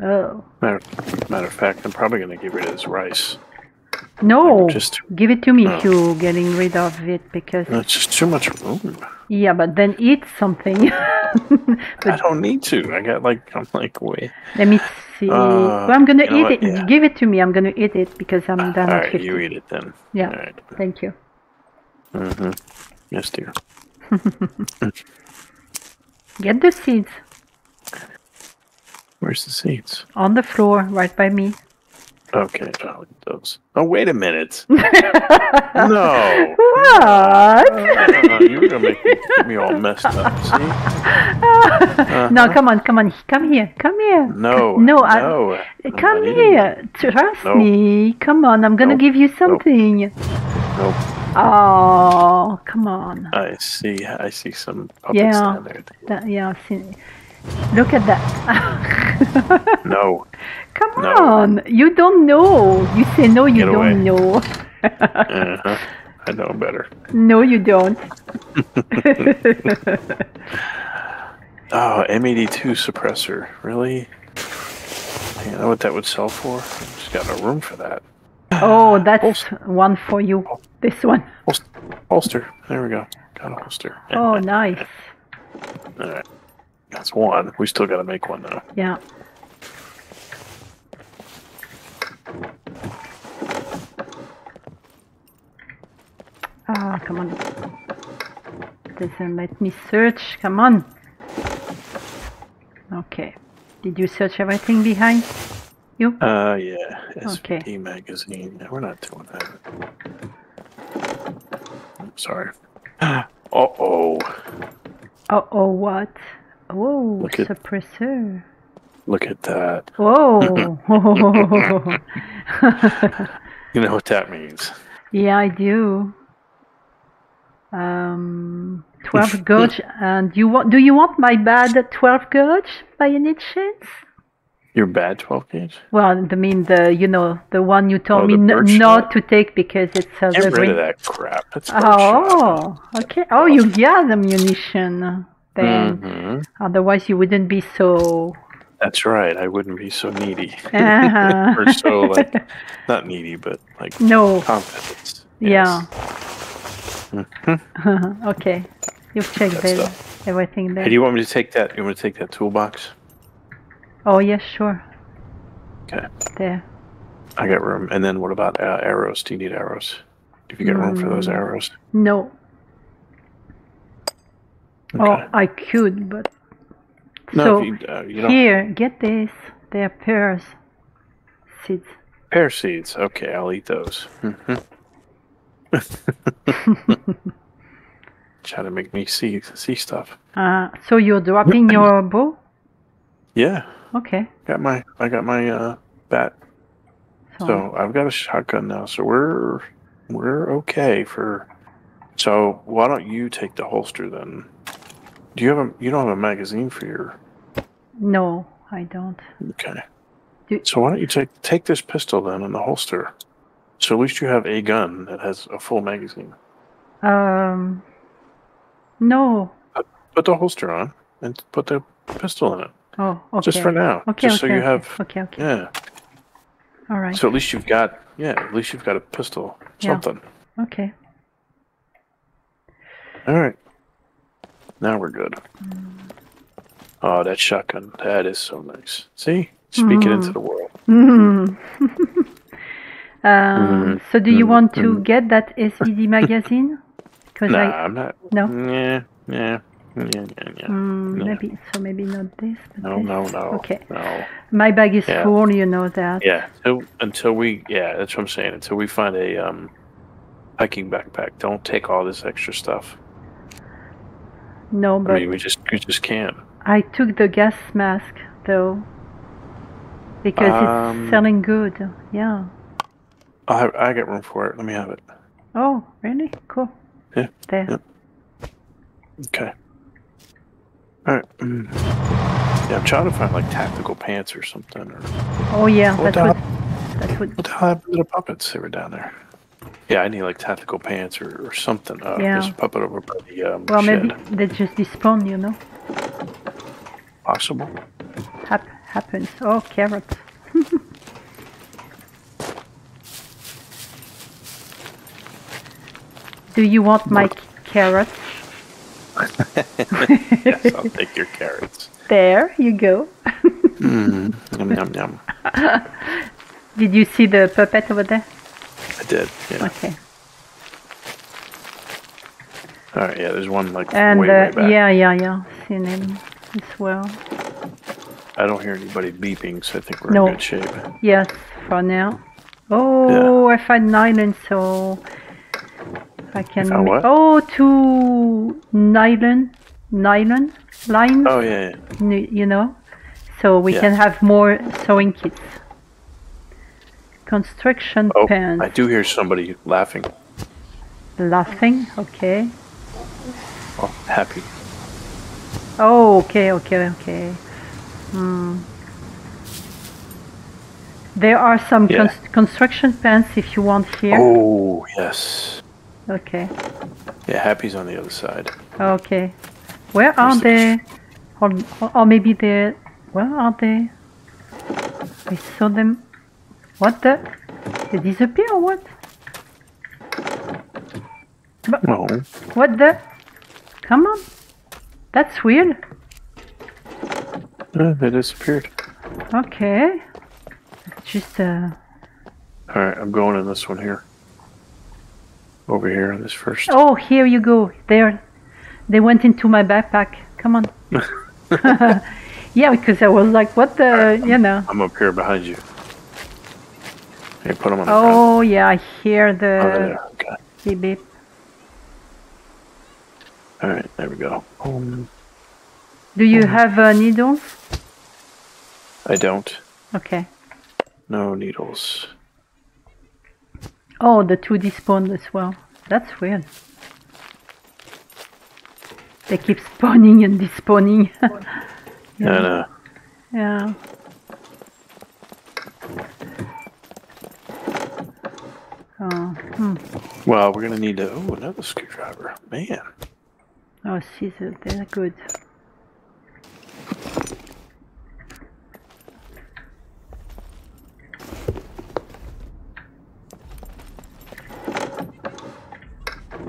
Oh Matter, matter of fact, I'm probably gonna get rid of this rice. no! Just Give it to me No. if you're getting rid of it because it's just too much room. yeah, but then eat something. I don't need to. I got like I'm like wait. Let me see. Uh, well, I'm gonna you know eat what? it. Yeah. Give it to me. I'm gonna eat it because I'm All done at right, 50. you eat it then. Yeah. All right. Thank you. Mm-hmm. Yes, dear. Get the seeds Where's the seats? on the floor right by me. Okay, oh, those. Oh, wait a minute. no. What? Uh, you were gonna make me, get me all messed up. See? No, come on, come on, come here, come here. No. No, no. I'm Come eating here, trust Nope. me. Come on, I'm gonna Nope. give you something. Nope. Oh, come on. I see. I see some puppets Yeah. down there. That, yeah, I see. Look at that. No. come No. on, you don't know. You say no, you Get don't away. know. Uh-huh. I know better. No, you don't. Oh, M82 suppressor. Really? Man, I know what that would sell for. Just got no room for that. Oh, that's one for you. This one. Holster. There we go. Got a holster. Oh, nice. All right. That's one. We still got to make one though. Yeah. Ah, come on. Doesn't let me search. Come on. Okay. Did you search everything behind you? Uh, yeah. Okay. magazine. No, we're not doing that. I'm sorry. Uh oh. Uh oh, what? Oh, Look at- suppressor. Look at that. Whoa. You know what that means. yeah, I do. Um, 12 gauge. And you want? Do you want my bad 12 gauge by any chance? Your bad 12 gauge? Well, I mean the you know the one you told Oh, me n- not to take because it's a Get rid green. of that crap. That's. Oh, okay. Oh, you got the ammunition Mhm. Otherwise, you wouldn't be so. That's right. I wouldn't be so needy. Uh-huh. or so, like, not needy, but like no. confidence. Yeah. Mhm. okay. You've checked stuff. everything there. Hey, do you want me to take that? You want to take that toolbox? oh, yes, sure. Okay. There. I got room. And then what about uh, arrows? Do you need arrows? If you get room for those Mm. arrows. No. Okay. Oh, I could, but. no, so you, uh, you here, get this. They're pears. Seeds. Pear seeds. Okay, I'll eat those. Try to make me see see stuff. Uh, so you're dropping your bow? Yeah, Okay. got my I got my uh, bat. So, So I've got a shotgun now. So we're we're okay for. So why don't you take the holster then? Do you have a you don't have a magazine for your no, I don't. okay? Do- So why don't you take take this pistol then and the holster? So at least you have a gun that has a full magazine. Um, no. Put the holster on and put the pistol in it. Oh, okay. Just for now. Okay, just okay, so you okay. have Okay, okay. yeah. All right. So at least you've got yeah, at least you've got a pistol. Yeah. Something. okay. All right. Now we're good. Oh, that shotgun. That is so nice. See? Speak it into Mm. the world. Mm. um, Mhm, So, do you want to get that SVD magazine? Because Nah, I I'm not. no. Yeah, yeah, yeah, yeah, yeah. Mm, maybe so. Maybe not this. But No, this. no, no. Okay. No. My bag is Yeah. full. You know that. Yeah. Until, until we, yeah, that's what I'm saying. Until we find a um, hiking backpack, don't take all this extra stuff. No, I but mean, we just, we just can't. I took the gas mask though because Um, it's selling good. Yeah. I, have, I get room for it. Let me have it. Oh, really? Cool. Yeah, There. yeah. Okay. All right. Mm. Yeah, I'm trying to find like tactical pants or something. Or Oh yeah, that's What that the would that would what the hell happened to the puppets? They were down there. Yeah, I need like tactical pants or, or something. Uh, Yeah. There's a puppet over by the um, well shed. maybe they just despawn. You know, Possible. Hap- happens. Oh, carrots. Do you want my carrots? yes, I'll take your carrots. There you go. Mm, yum yum yum. Did you see the puppet over there? I did. Yeah. Okay. All right. Yeah. There's one like And way uh, way back. yeah, yeah, yeah. Seen him as well. I don't hear anybody beeping, so I think we're No. in good shape. Yes, for now. Oh, I found nylon, so I can. found what? Oh, two nylon, nylon lines. Oh yeah. yeah. You know, so we Yeah. can have more sewing kits. Construction Oh, pants. I do hear somebody laughing. Laughing. Okay. Oh, happy. Oh, okay, okay, okay. Hmm. There are some Yeah. cons- construction pants if you want here. Oh yes. Okay. Yeah, happy's on the other side. Okay. Where are Where's the- they? Or, or maybe they. Where are they? I saw them. What the? They disappear or what? No. What the? Come on. That's weird. Uh, they disappeared. Okay. It's just uh. All right, I'm going in this one here. over here on this first. Oh, here you go. There. They went into my backpack. Come on. yeah, because I was like, what the, you know. I'm up here behind you. Here, put them on the ground. Oh, yeah, I hear Oh, the there. Okay. beep beep. All right, there we go. Um, Do you have uh, needles? I don't. Okay. No needles. Oh, the 2D spawned as well. That's weird. They keep spawning and despawning. Yeah. And, uh, yeah. Oh, hmm. well, we're gonna need to. Oh, another screwdriver. Man. oh, scissors, they're good.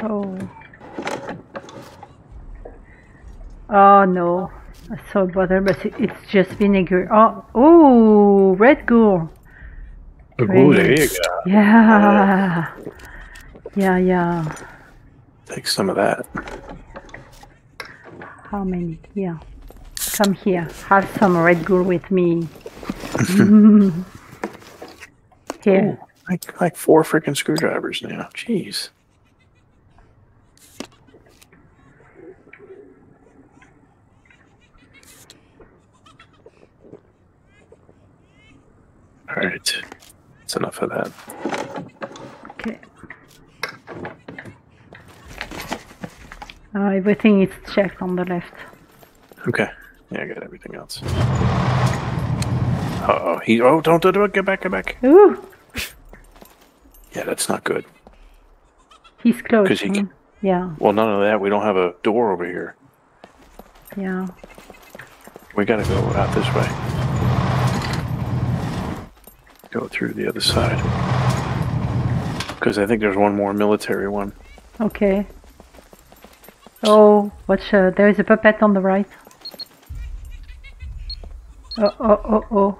Oh. Oh no. I saw butter, but it's just vinegar. Oh, oh, red ghoul. Oh, Great. there you go. Yeah. Yeah, yeah. Take some of that. How many? Yeah. Come here. Have some red ghoul with me. here. Like, like four freaking screwdrivers now. Jeez. All right. That's enough of that. Okay. Uh, everything is checked on the left. Okay. Yeah, I got everything else. Uh oh. He. Oh, don't do it. Get back. Get back. Ooh, Yeah, that's not good. he's close. 'Cause he can- Yeah, Well, none of that. We don't have a door over here. yeah. We gotta go out this way. Go through the other side. Because I think there's one more military one. Okay. Oh, watch, uh, there is a puppet on the right. Oh, oh, oh,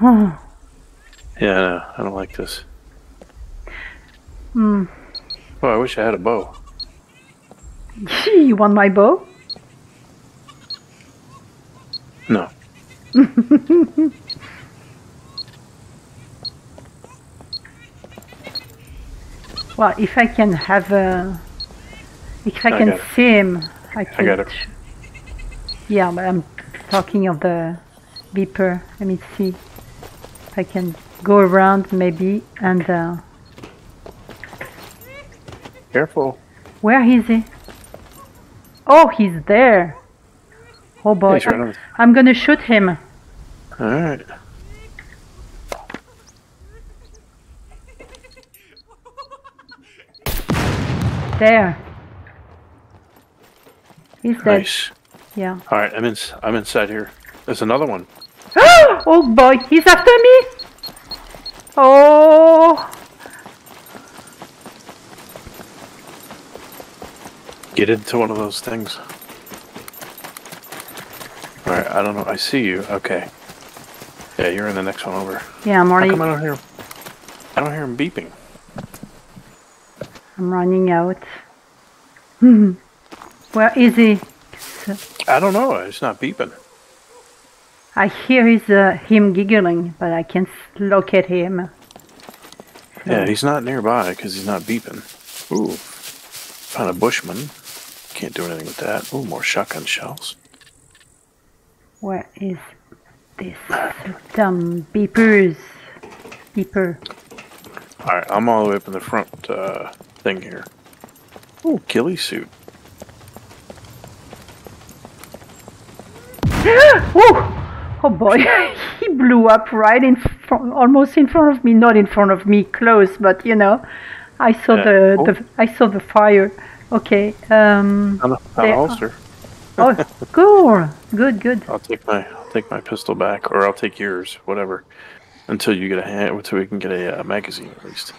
oh. Yeah, no, I don't like this. Hmm. Oh, I wish I had a bow. you want my bow? No. Well, if I can have a... If I I can see him, I can... I got it. Yeah, but I'm talking of the beeper. Let me see. If I can go around maybe and... Uh, Careful. where is he? Oh, he's there. Oh boy. Right on- I'm gonna shoot him. Alright. There. He's dead. Nice. Yeah. Alright, I'm in I'm inside here. There's another one. oh boy, he's after me! Oh! Get into one of those things. Alright, I don't know. I see you. Okay. Yeah, you're in the next one over. Yeah, I'm How come I don't hear I don't hear him beeping? I'm running out. Where is he? I don't know. It's not beeping. I hear his, uh, him giggling, but I can't locate him. Yeah, he's not nearby because he's not beeping. Ooh. Found a bushman. Can't do anything with that. Ooh, more shotgun shells. Where is this dumb beepers? Beeper. Alright, I'm all the way up in the front uh, thing here. Ooh, ghillie suit. Oh boy, he blew up right in front, almost in front of me. Not in front of me, close, but you know, I saw Yeah. the, Oh. the I saw the fire. Okay. Um. Not a, not They- a holster. Oh, cool. Good, good. I'll take my I'll take my pistol back, or I'll take yours, whatever, until you get a hand, until we can get a uh, magazine at least.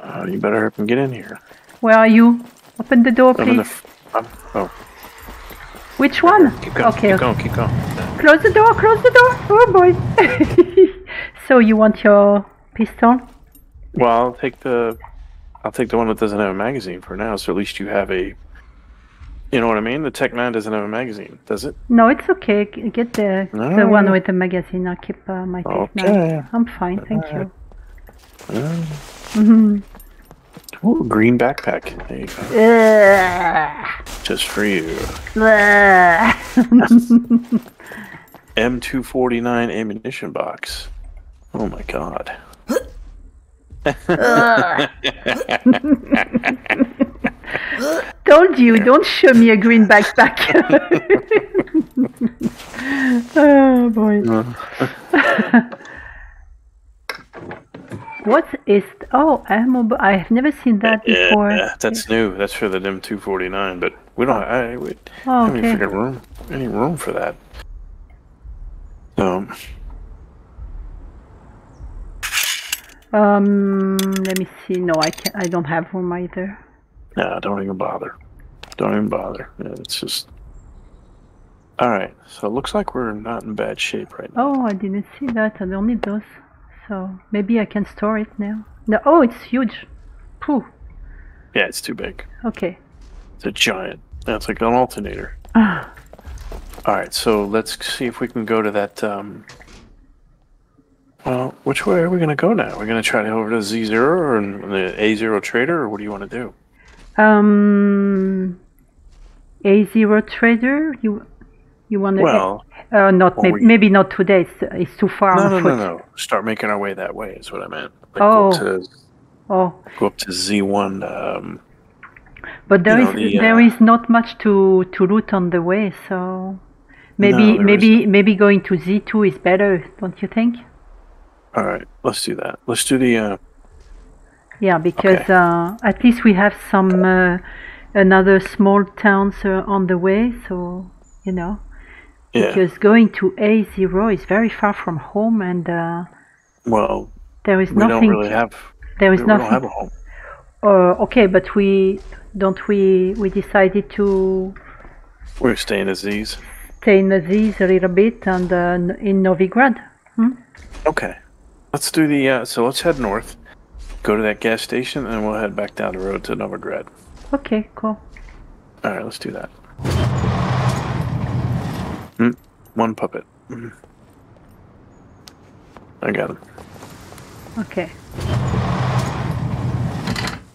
Uh, you better help him get in here. Where are you? Open the door, the. please. f- I'm, oh, Which one? keep going. Okay, keep okay. going. Keep going. Close the door. Close the door. Oh boy. So you want your pistol? Well, I'll take the, I'll take the one that doesn't have a magazine for now. So at least you have a, you know what I mean. The Tech Nine doesn't have a magazine, does it? No, it's okay. Get the the one with the magazine. I'll keep uh, my Tech Okay. Nine. I'm fine, thank you. Uh, hmm ooh, green backpack. There you go. Ugh. Just for you. M249 ammunition box. Oh my god. Told you, don't show me a green backpack. oh boy. What is? Oh, ammo. bo- I've never seen that before. Yeah, that's new. That's for the M249, but we don't. I, we Oh, have any freaking room. Any room for that? So Um, let me see. No, I can't. I don't have room either. no, don't even bother. Don't even bother. Yeah, it's just. All right. So it looks like we're not in bad shape right now. Oh, I didn't see that. I don't need those. So maybe I can store it now. No. Oh, it's huge. Pooh. Yeah, it's too big. Okay. It's a giant. That's like an alternator. All right. So let's see if we can go to that. Um, well, which way are we going to go now? We're going to try to go over to Z0 or the A0 trader, or what do you want to do? Um, A zero trader. You you want to? Well, uh, not well, maybe, we- maybe not today. It's, it's too far no, no, no, no. Start making our way that way is what I meant. Like Oh. go, up to, Oh, go up to Z1. Um, but there You is know, the, there uh, is not much to to loot on the way. So maybe there maybe maybe going to Z two is better. Don't you think? all right, let's do that. Let's do the. Uh, Yeah, because Okay. uh, at least we have some uh, another small towns uh, on the way. So you know. Yeah. because going to A zero is very far from home, and uh, Well, there is we don't really have. there We is don't have a home. Uh, okay, but we don't we we decided to We're staying at Z's. stay in these a little bit and uh, in Novigrad. Okay. Let's do the. Uh, so let's head north. Go to that gas station, and we'll head back down the road to Novigrad. Okay, cool. All right, let's do that. Hmm, one puppet. Mhm. I got him. Okay.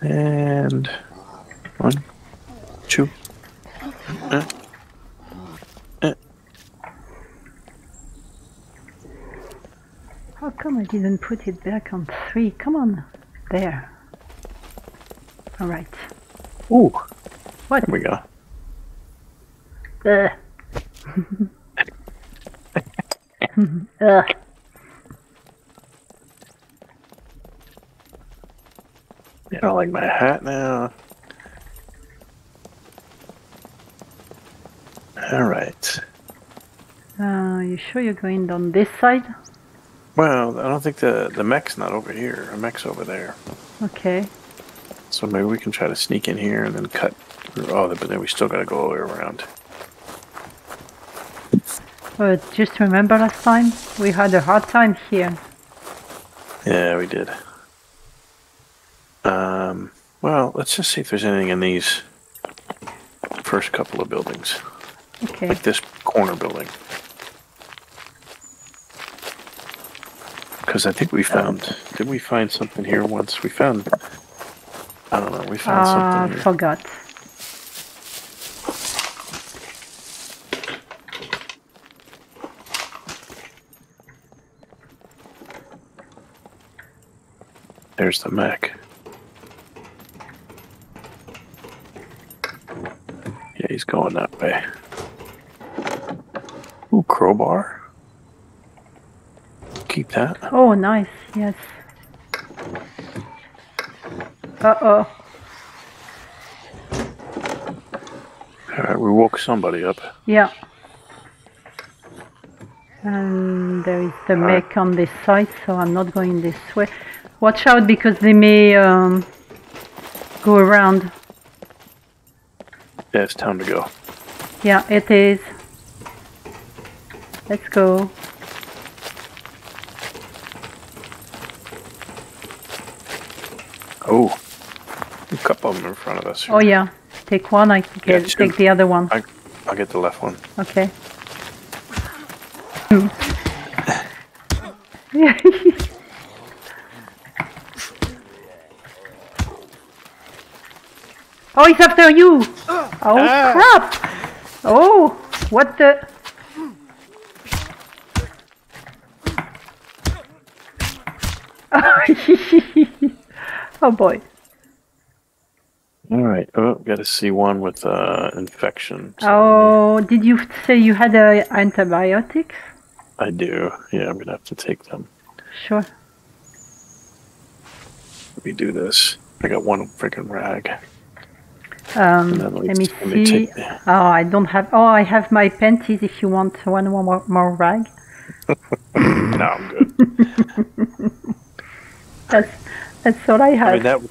And one, two. Uh, uh, How come I didn't put it back on three? Come on, there. All right. ooh, What? there we go. Ugh. Ugh. I don't like my hat now. All right. Uh, you sure you're going down this side? Well, I don't think the the mech's not over here. The mech's over there. Okay. So maybe we can try to sneak in here and then cut. through- Oh, but then we still got to go all the way around. But just remember last time we had a hard time here. Yeah, we did. Um, well, let's just see if there's anything in these first couple of buildings, Okay. like this corner building. Because I think we found. Did we find something here once? We found. I don't know. We found Ah, something here. forgot. There's the mech. Yeah, he's going that way. Ooh, crowbar. Keep that. Oh, nice. Yes. Uh oh. All right, we woke somebody up. Yeah. And there is the Alright. mech on this side, so I'm not going this way. Watch out because they may um, go around. Yeah, it's time to go. Yeah, it is. Let's go. Oh, a couple of them in front of us. Here. Oh yeah, take one. I get, yeah, take the other one. I, I'll get the left one. Okay. yeah. oh, he's after you! Oh Ah. crap! Oh, what the? oh boy. All right. Oh, got to see one with uh, infection. So Oh, did you say you had uh, antibiotics? I do. Yeah, I'm gonna have to take them. Sure. Let me do this. I got one freaking rag. Um, let me- let me let me see. take Oh, I don't have. Oh, I have my panties. If you want one more, more rag, No, I'm good. that's that's all I have. I mean that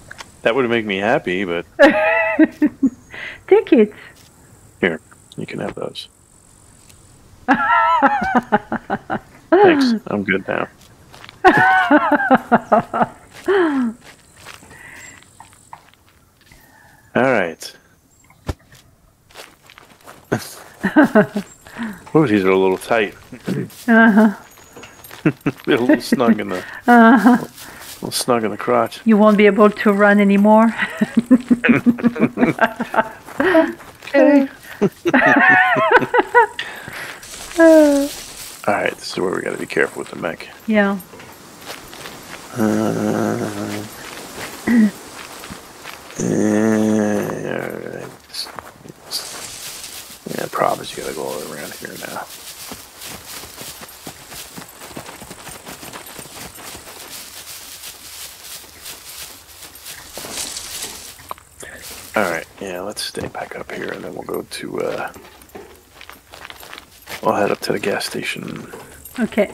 that would make me happy, but Take it. here you can have those. Thanks. I'm good now. All right. oh, these are a little tight. Uh-huh. They're a little snug in the, a little snug in the crotch. You won't be able to run anymore. Okay. All right, this is where we got to be careful with the mech. yeah. Uh, yeah, gotta go around here now. All right, yeah, let's stay back up here, and then we'll go to. Uh, we'll head up to the gas station. Okay.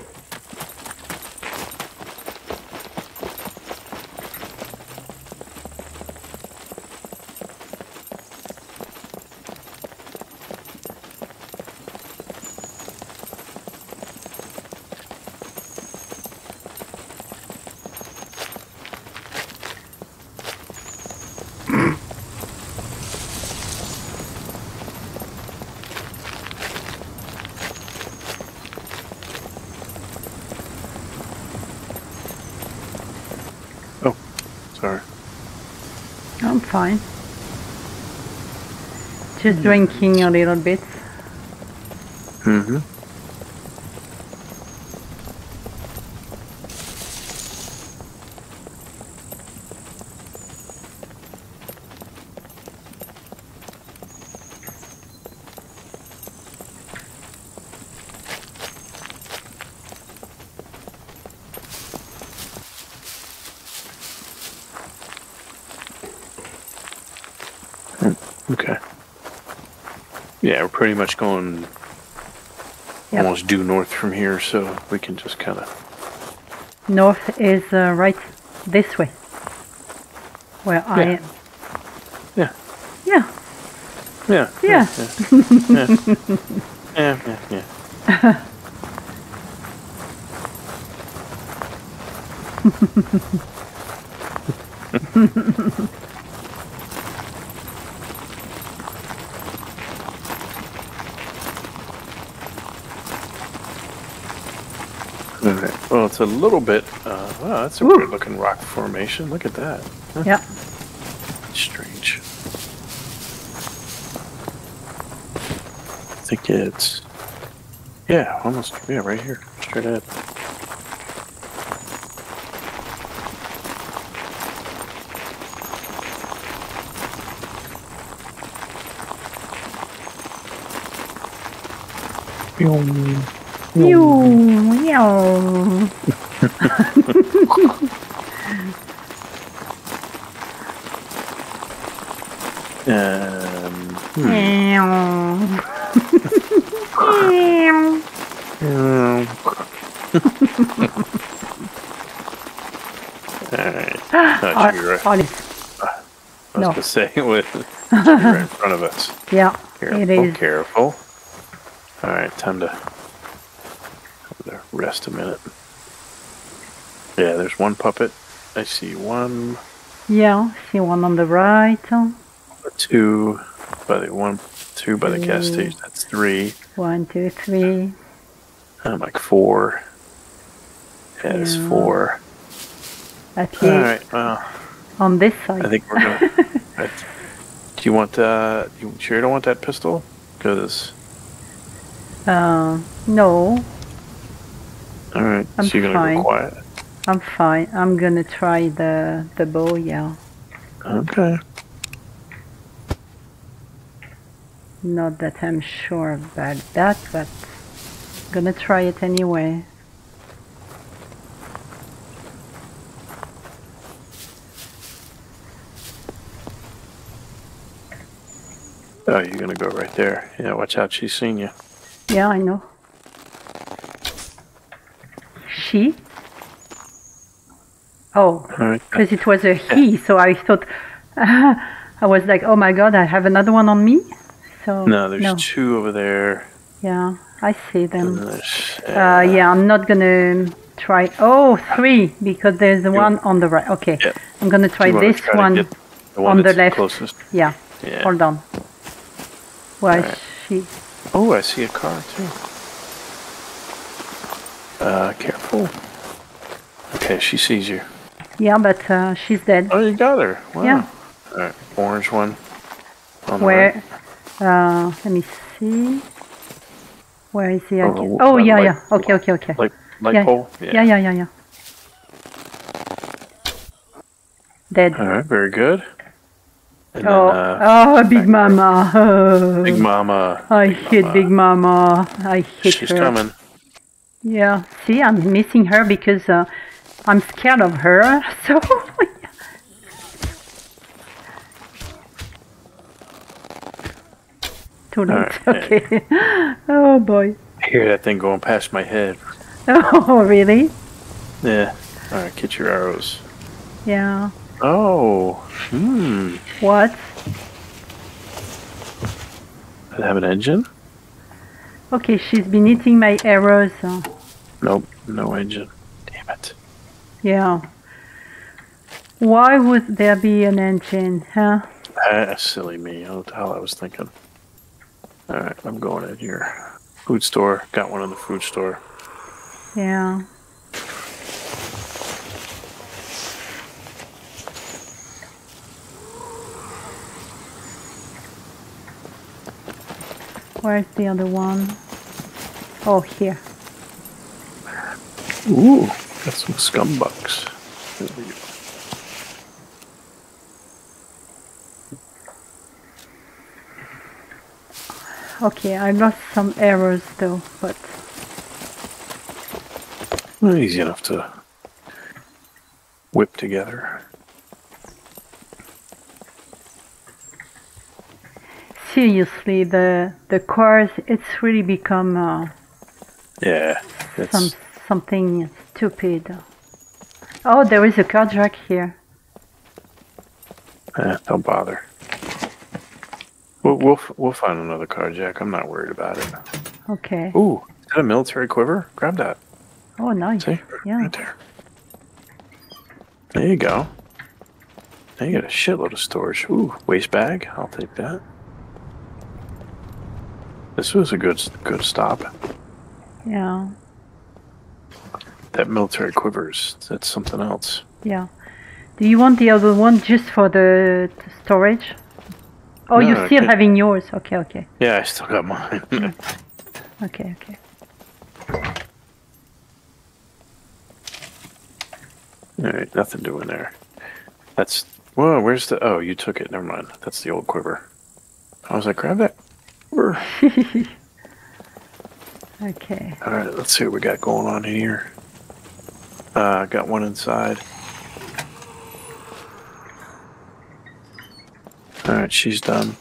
Sorry. I'm fine. Just drinking a little bit. Mm-hmm. Okay. Yeah, we're pretty much going Yep. almost due north from here, so we can just kind of. North is uh, right this way. Where I Yeah. am. Yeah. Yeah. Yeah. Yeah. Yeah. Yeah. Yeah. yeah. All right. Well, it's a little bit. Uh, wow, that's a Ooh. weird looking rock formation. Look at that. Huh, Yeah. Strange. I think it's. Yeah, almost. Yeah, right here. Straight ahead. Meow, meow. Um, hmm. Meow. Meow. Alright. Not you, right? Alice. I was no. gonna say with in front of us. Yeah, Careful, it is. careful. Alright, time to rest a minute. Yeah, there's one puppet. I see one. Yeah, see one on the right. Two by the one, two by the gas station. That's three. One, two, three. I'm like four. Yeah, it's Yeah. four. At least All right. Well, on this side. I think we're gonna. I- do you want? Uh, you sure you don't want that pistol? Because Uh, no, all right, I'm so you're gonna fine. go quiet. I'm fine. I'm gonna try the the bow. Yeah, Okay. not that I'm sure about that, but I'm gonna try it anyway. Oh, you're gonna go right there. Yeah, watch out. She's seen you. Yeah, I know. She? Oh, because it was a he, so I thought I was like, oh my god, I have another one on me. So No, there's no. two over there. Yeah, I see them. there's, Uh, yeah, I'm not gonna try. Oh, three because there's the one on the right. Okay, Yeah. I'm gonna try this try one. the one on the left. closest. Yeah, Yeah. hold on. Why Alright. she? Oh, I see a car too. Uh, careful. Okay, she sees you. Yeah, but uh, she's dead. Oh, you got her. Wow. Yeah. All right, orange one. On Where? Uh, let me see. Where is he? Oh, Oh, yeah, light- yeah. Okay, okay, okay. right. Light, light yeah. pole. yeah, yeah, yeah, yeah. Dead. All right, very good. And oh, then, uh, oh, Big Mama. Oh. Big Mama. I Big hit Mama. Big Mama. I hit She's her. coming. Yeah. See, I'm missing her because uh, I'm scared of her. So. Too late. Alright. Okay. oh boy. I hear that thing going past my head. Oh really? Yeah. All right, get your arrows. Yeah. Oh. Hmm. What? Does it have an engine? Okay, she's been eating my arrows. uh, Nope. No engine. Damn it. yeah. Why would there be an engine, huh? Ah, silly me. I don't know what the hell I was thinking. All right, I'm going in here. Food store. Got one in the food store. Yeah. Where's the other one? Oh, here. Ooh, got some scumbucks. There we go. Okay, I lost some arrows though, but Well, easy enough to whip together. Seriously, the the cars, it's really become uh, Yeah, it's some something stupid. Oh, there is a car jack here. eh, don't bother. We'll, we'll we'll find another car, Jack. I'm not worried about it. Okay. Ooh, is that a military quiver? Grab that. Oh, nice. See, Yeah. right there. There you go. Now you got a shitload of storage. Ooh, waste bag. I'll take that. This was a good good stop. Yeah. That military quivers. That's something else. Yeah. Do you want the other one just for the storage? Oh, No, you're still can't- having yours. Okay, okay. Yeah, I still got mine. Okay, okay. All right, nothing doing there. That's whoa. Where's the? Oh, you took it. Never mind. That's the old quiver. I was like, grab that. Quiver. Okay. All right, let's see what we got going on here. Uh, got one inside. All right, she's done.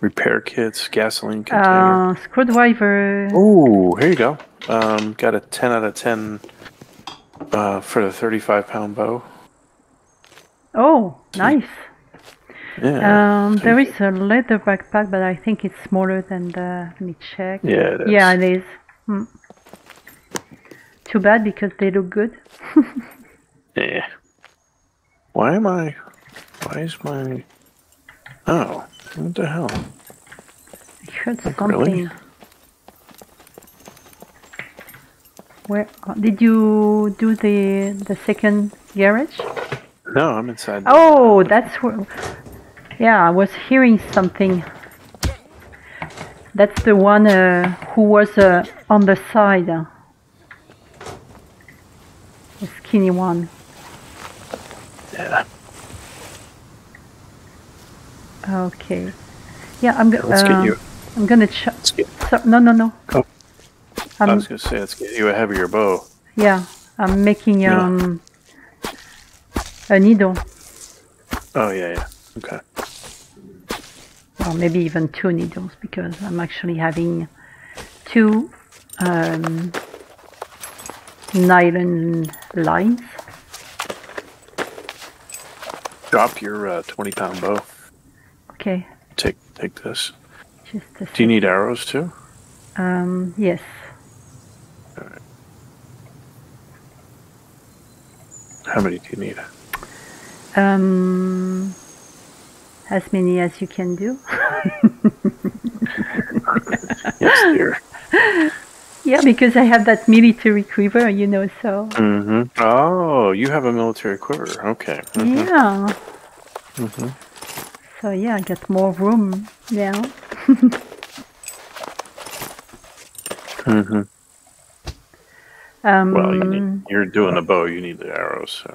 Repair kits, gasoline container. Uh, screwdriver. Oh, here you go. Um, got a 10 out of 10 uh, for the 35 pound bow. Oh, nice. Yeah. Um, there is a leather backpack, but I think it's smaller than the. Let me check. Yeah, it is. Yeah, it is. Hmm. Too bad because they look good. Yeah. Why am I? Why is my. Oh, what the hell? I heard Like, something. really? Where did you do the the second garage? No, I'm inside. Oh, that's where. Yeah, I was hearing something. That's the one uh, who was uh, on the side. The skinny one. Yeah. Okay. Yeah, I'm. go- Let's uh, get you. I'm gonna. Ch- Let's get. so, no, no, no. Oh. I I'm, was gonna say let's get you a heavier bow. yeah, I'm making Yeah. um a needle, Oh yeah, yeah. Okay. Or maybe even two needles because I'm actually having two um, nylon lines. Drop your uh, 20 pound bow. Okay, Take take this. just Do you need arrows too? Um, yes. How many do you need? Um, as many as you can do. Yes, dear. yeah, because I have that military quiver, you know, so. mm-hmm. Oh, you have a military quiver. Okay. Mhm. Yeah. Mhm. So yeah, I got more room now. mm-hmm. Um, Well, you need, you're doing the bow. You need the arrows. So.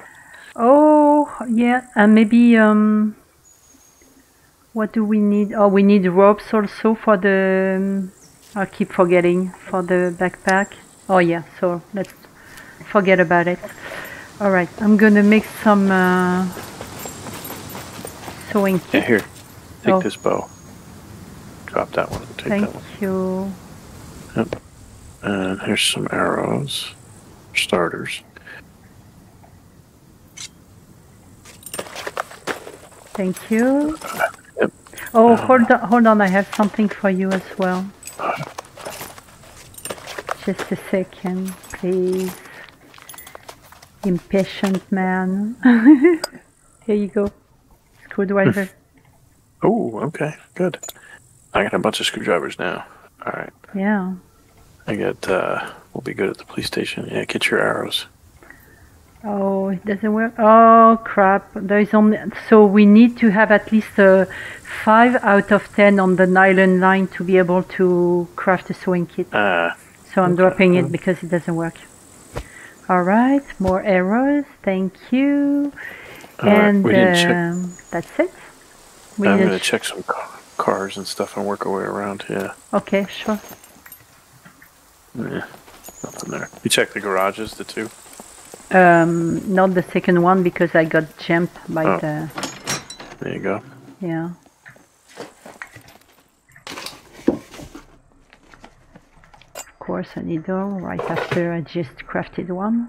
oh yeah, and maybe um, what do we need? Oh, we need ropes also for the. Um, I keep forgetting for the backpack. Oh yeah, so let's forget about it. All right, I'm gonna make some uh, sewing Yeah, here. Take Oh. this bow. Drop that one. Take Thank that one. you. And here's some arrows. Starters. Thank you. Yep. Oh, hold on, hold on. I have something for you as well. Just a second, please. Impatient man. Here you go. Screwdriver. Oh, okay. Good. I got a bunch of screwdrivers now. All right. yeah. I got, uh, we'll be good at the police station. Yeah, get your arrows. Oh, it doesn't work. Oh, crap. There is only. So we need to have at least a 5 out of 10 on the nylon line to be able to craft a sewing kit. Uh, So I'm Okay. dropping it because it doesn't work. All right, more errors. Thank you. All right, and we didn't check- um, that's it. We I'm going to check some ca- cars and stuff and work our way around. Yeah. Okay, sure. Yeah. Nothing there. You check the garages, the two? Um, not the second one because I got jumped by Oh. the There you go. yeah. Of course, a needle right after I just crafted one.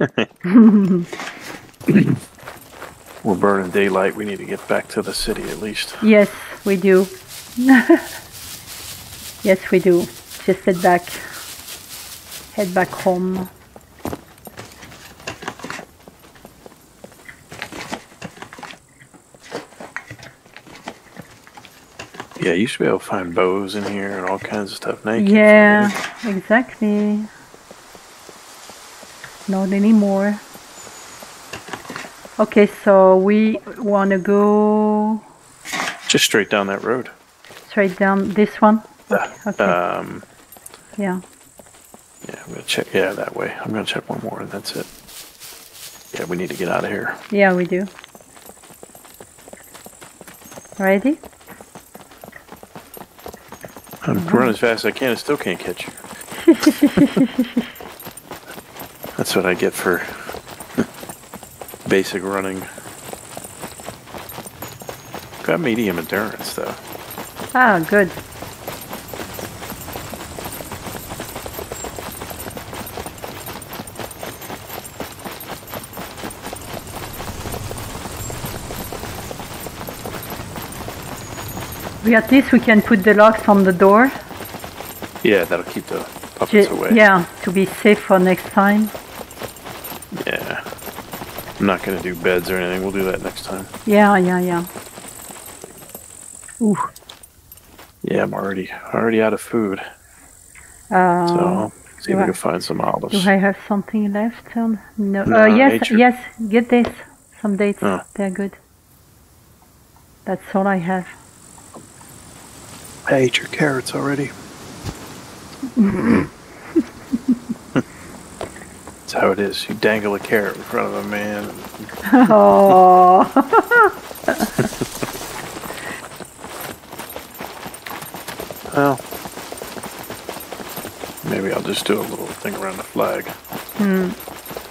We're burning daylight. We need to get back to the city at least. Yes, we do. yes, we do. Just head back. Head back home. Yeah, you should be able to find bows in here and all kinds of stuff. Now Yeah, exactly. Not anymore. Okay, so we want to go. Just straight down that road. straight down this one. Uh, Okay. Um, Yeah. yeah, I'm gonna check. Yeah, that way. I'm gonna check one more, and that's it. Yeah, we need to get out of here. Yeah, we do. Ready? I'm running as fast as I can. I still can't catch you. That's what I get for basic running. Got medium endurance though. Ah, good. We at least we can put the locks on the door. Yeah, that'll keep the puppets Ju- away. yeah, to be safe for next time. Yeah. I'm not gonna do beds or anything. We'll do that next time. Yeah, yeah, yeah. Ooh. Yeah, I'm already already out of food. Uh, So see if do we I- can find some olives. do. I have something left? Um, no. No, uh, yes, your- yes. Get this. Some dates. Oh. They're good. That's all I have. I ate your carrots already. That's how it is. You dangle a carrot in front of a man. oh. Well, maybe I'll just do a little thing around the flag. Hmm.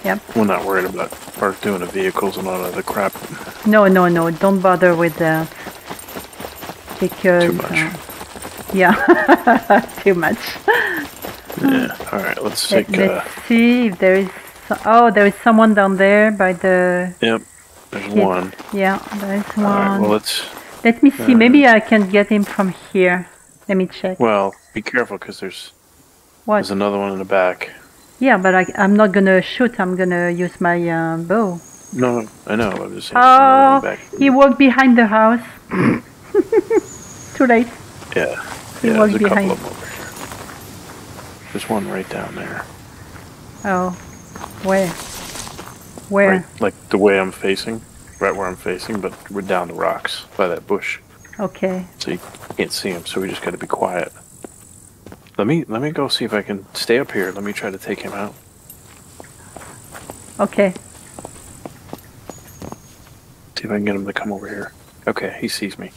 Yep. We're not worried about Mark doing the vehicles and all that other crap. No, no, no. Don't bother with that. Because. Too much. uh, yeah. Too much. Yeah. All right. Let's Let, take. Uh, let's see if there is. Oh, there is someone down there by the. yep. There's one. Yeah, there is one. All right. Well, let's. Let me see. uh, Maybe I can get him from here. Let me check. Well, be careful because there's What? there's another one in the back. Yeah, but I, I'm not gonna shoot. I'm gonna use my uh, bow. No, I know. I'm just saying. there's another Oh, he walked behind the house. Too late. Yeah. he yeah. walked There's a couple of them over here. There's one right down there. Oh, where? Where? Right, like the way I'm facing, right where I'm facing, but we're down the rocks by that bush, Okay. so you can't see him. So we just got to be quiet. Let me let me go see if I can stay up here. Let me try to take him out. Okay. See if I can get him to come over here. Okay, he sees me.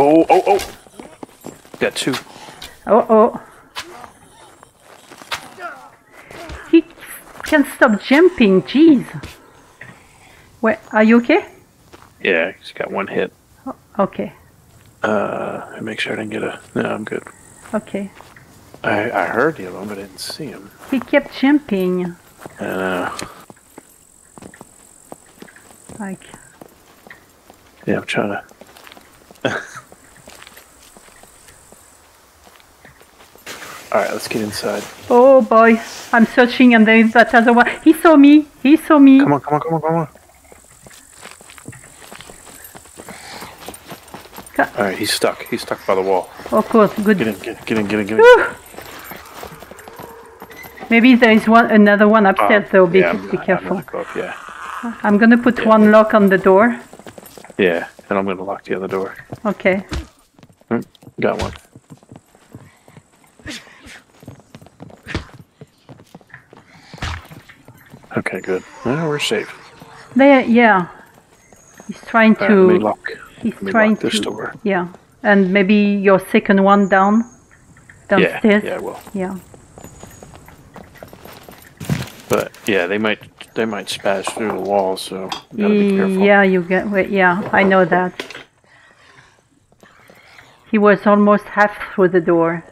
Oh oh oh! Got two. Oh oh. He can't stop jumping. Jeez. Where? Are you okay? Yeah, he's got one hit. Okay. Uh, make sure I didn't get a. No, I'm good. Okay. I I heard the other but I didn't see him. He kept jumping. And uh, Like. yeah, I'm trying to. All right, let's get inside. Oh boy. I'm searching and there is that other one. He saw me. He saw me. Come on, come on, come on, come on. Co- All right, he's stuck. He's stuck by the wall. Of course. Good. Get in, get, get in, get in, get in. Maybe there is one, another one upstairs, Uh, though. Be, yeah, be I'm careful. up, yeah, I'm gonna put Yeah, one lock on the door. yeah, and I'm gonna lock the other door. Okay. Got one. Okay, good. Well, we're safe. There, yeah. He's trying right, let to. lock. He's let trying lock this to. door. Yeah, and maybe your second one down, Yeah, downstairs. yeah, well, Yeah. but yeah, they might they might spaz through the walls, so you gotta be mm, careful. Yeah, you get. Wait, yeah, I know that. He was almost half through the door.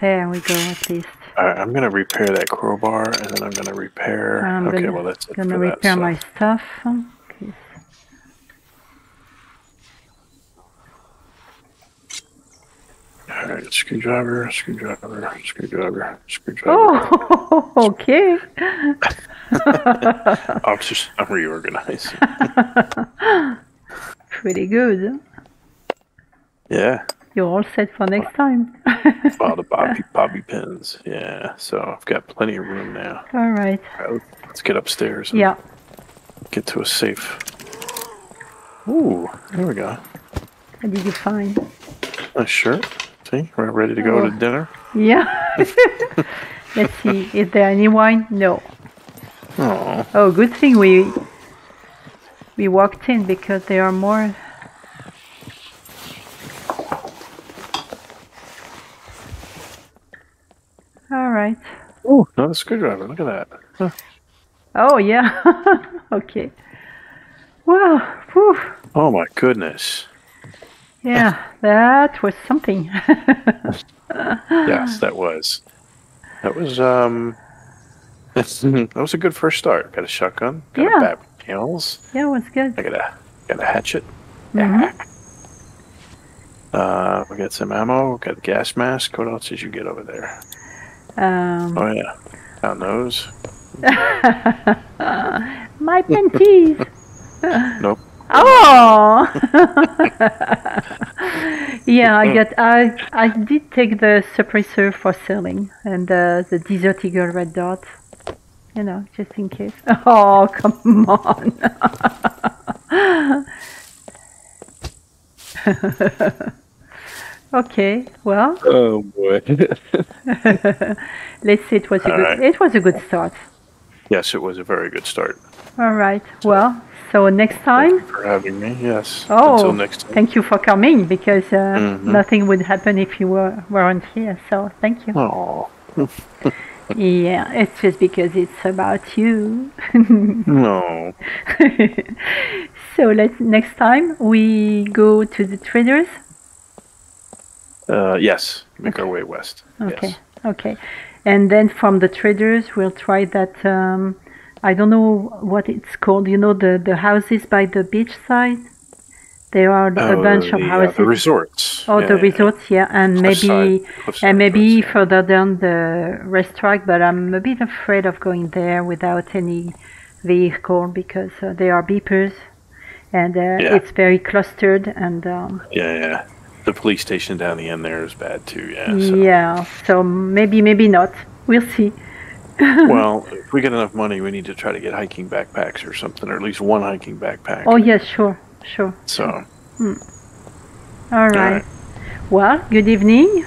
There we go, at least. Right, I'm gonna repair that crowbar, and then I'm gonna repair. I'm okay, gonna, well that's it gonna for that. repair so- my stuff. Okay. All right, screwdriver, screwdriver, screwdriver, screwdriver. Oh, okay. I'm just I'm reorganizing. Pretty good. yeah, You're all set for next time. all the bobby bobby pins. Yeah, so I've got plenty of room now. all right. All right, let's get upstairs. And Yeah. Get to a safe. Ooh, there we go. What did you find? A shirt. See, we're ready to go Oh. to dinner. Yeah. Let's see. Is there any wine? No. Oh, Oh, good thing we we walked in because there are more. All right. Ooh, another screwdriver. Look at that. Huh. Oh yeah. okay. Wow. Whew. Oh my goodness. Yeah, that was something. Yes, that was. That was um. that was a good first start. Got a shotgun. Got Yeah. a bat with nails. yeah, it was good. I got a got a hatchet. Mhm. Uh, we got some ammo. We Got a gas mask. What else did you get over there? Um, Oh yeah, found those. My panties. Nope. Oh. yeah, I got. I I did take the suppressor for selling and uh, the Desert Eagle red dot. You know, just in case. Oh, come on. Okay, well, Oh boy. let's say it was a All good. right. It was a good start. yes, it was a very good start. All right. Well, so next Thank time. you for having me. Yes. Oh, Until next time. thank you for coming because uh, Mhm. nothing would happen if you were, weren't here. So thank you. Oh Yeah, it's just because it's about you. no. so let's next time we go to the traders. Uh, yes. Make our way west. Okay, Yes. okay, and then from the traders we'll try that. Um, I don't know what it's called. You know the the houses by the beach side. There are a Oh, bunch of the, uh, houses. the resorts. Oh, Yeah, the yeah, yeah. resorts, yeah, and maybe and maybe resorts, yeah. further down the racetrack. But I'm a bit afraid of going there without any vehicle because uh, there are beepers, and uh, Yeah. it's very clustered. And um, Yeah, yeah. The police station down the end there is bad too. Yeah. So. yeah, so maybe maybe not. We'll see. well, if we get enough money, we need to try to get hiking backpacks or something, or at least one hiking backpack. Oh yes, sure, sure. So, All right. right. Well, good evening,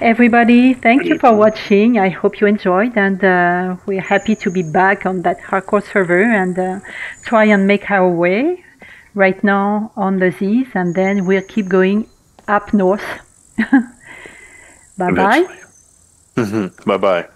everybody. Thank Good you for watching. I hope you enjoyed, and uh, we're happy to be back on that hardcore server and uh, try and make our way right now on the Z's, and then we'll keep going up north. bye bye. eventually. Bye mm-hmm. bye.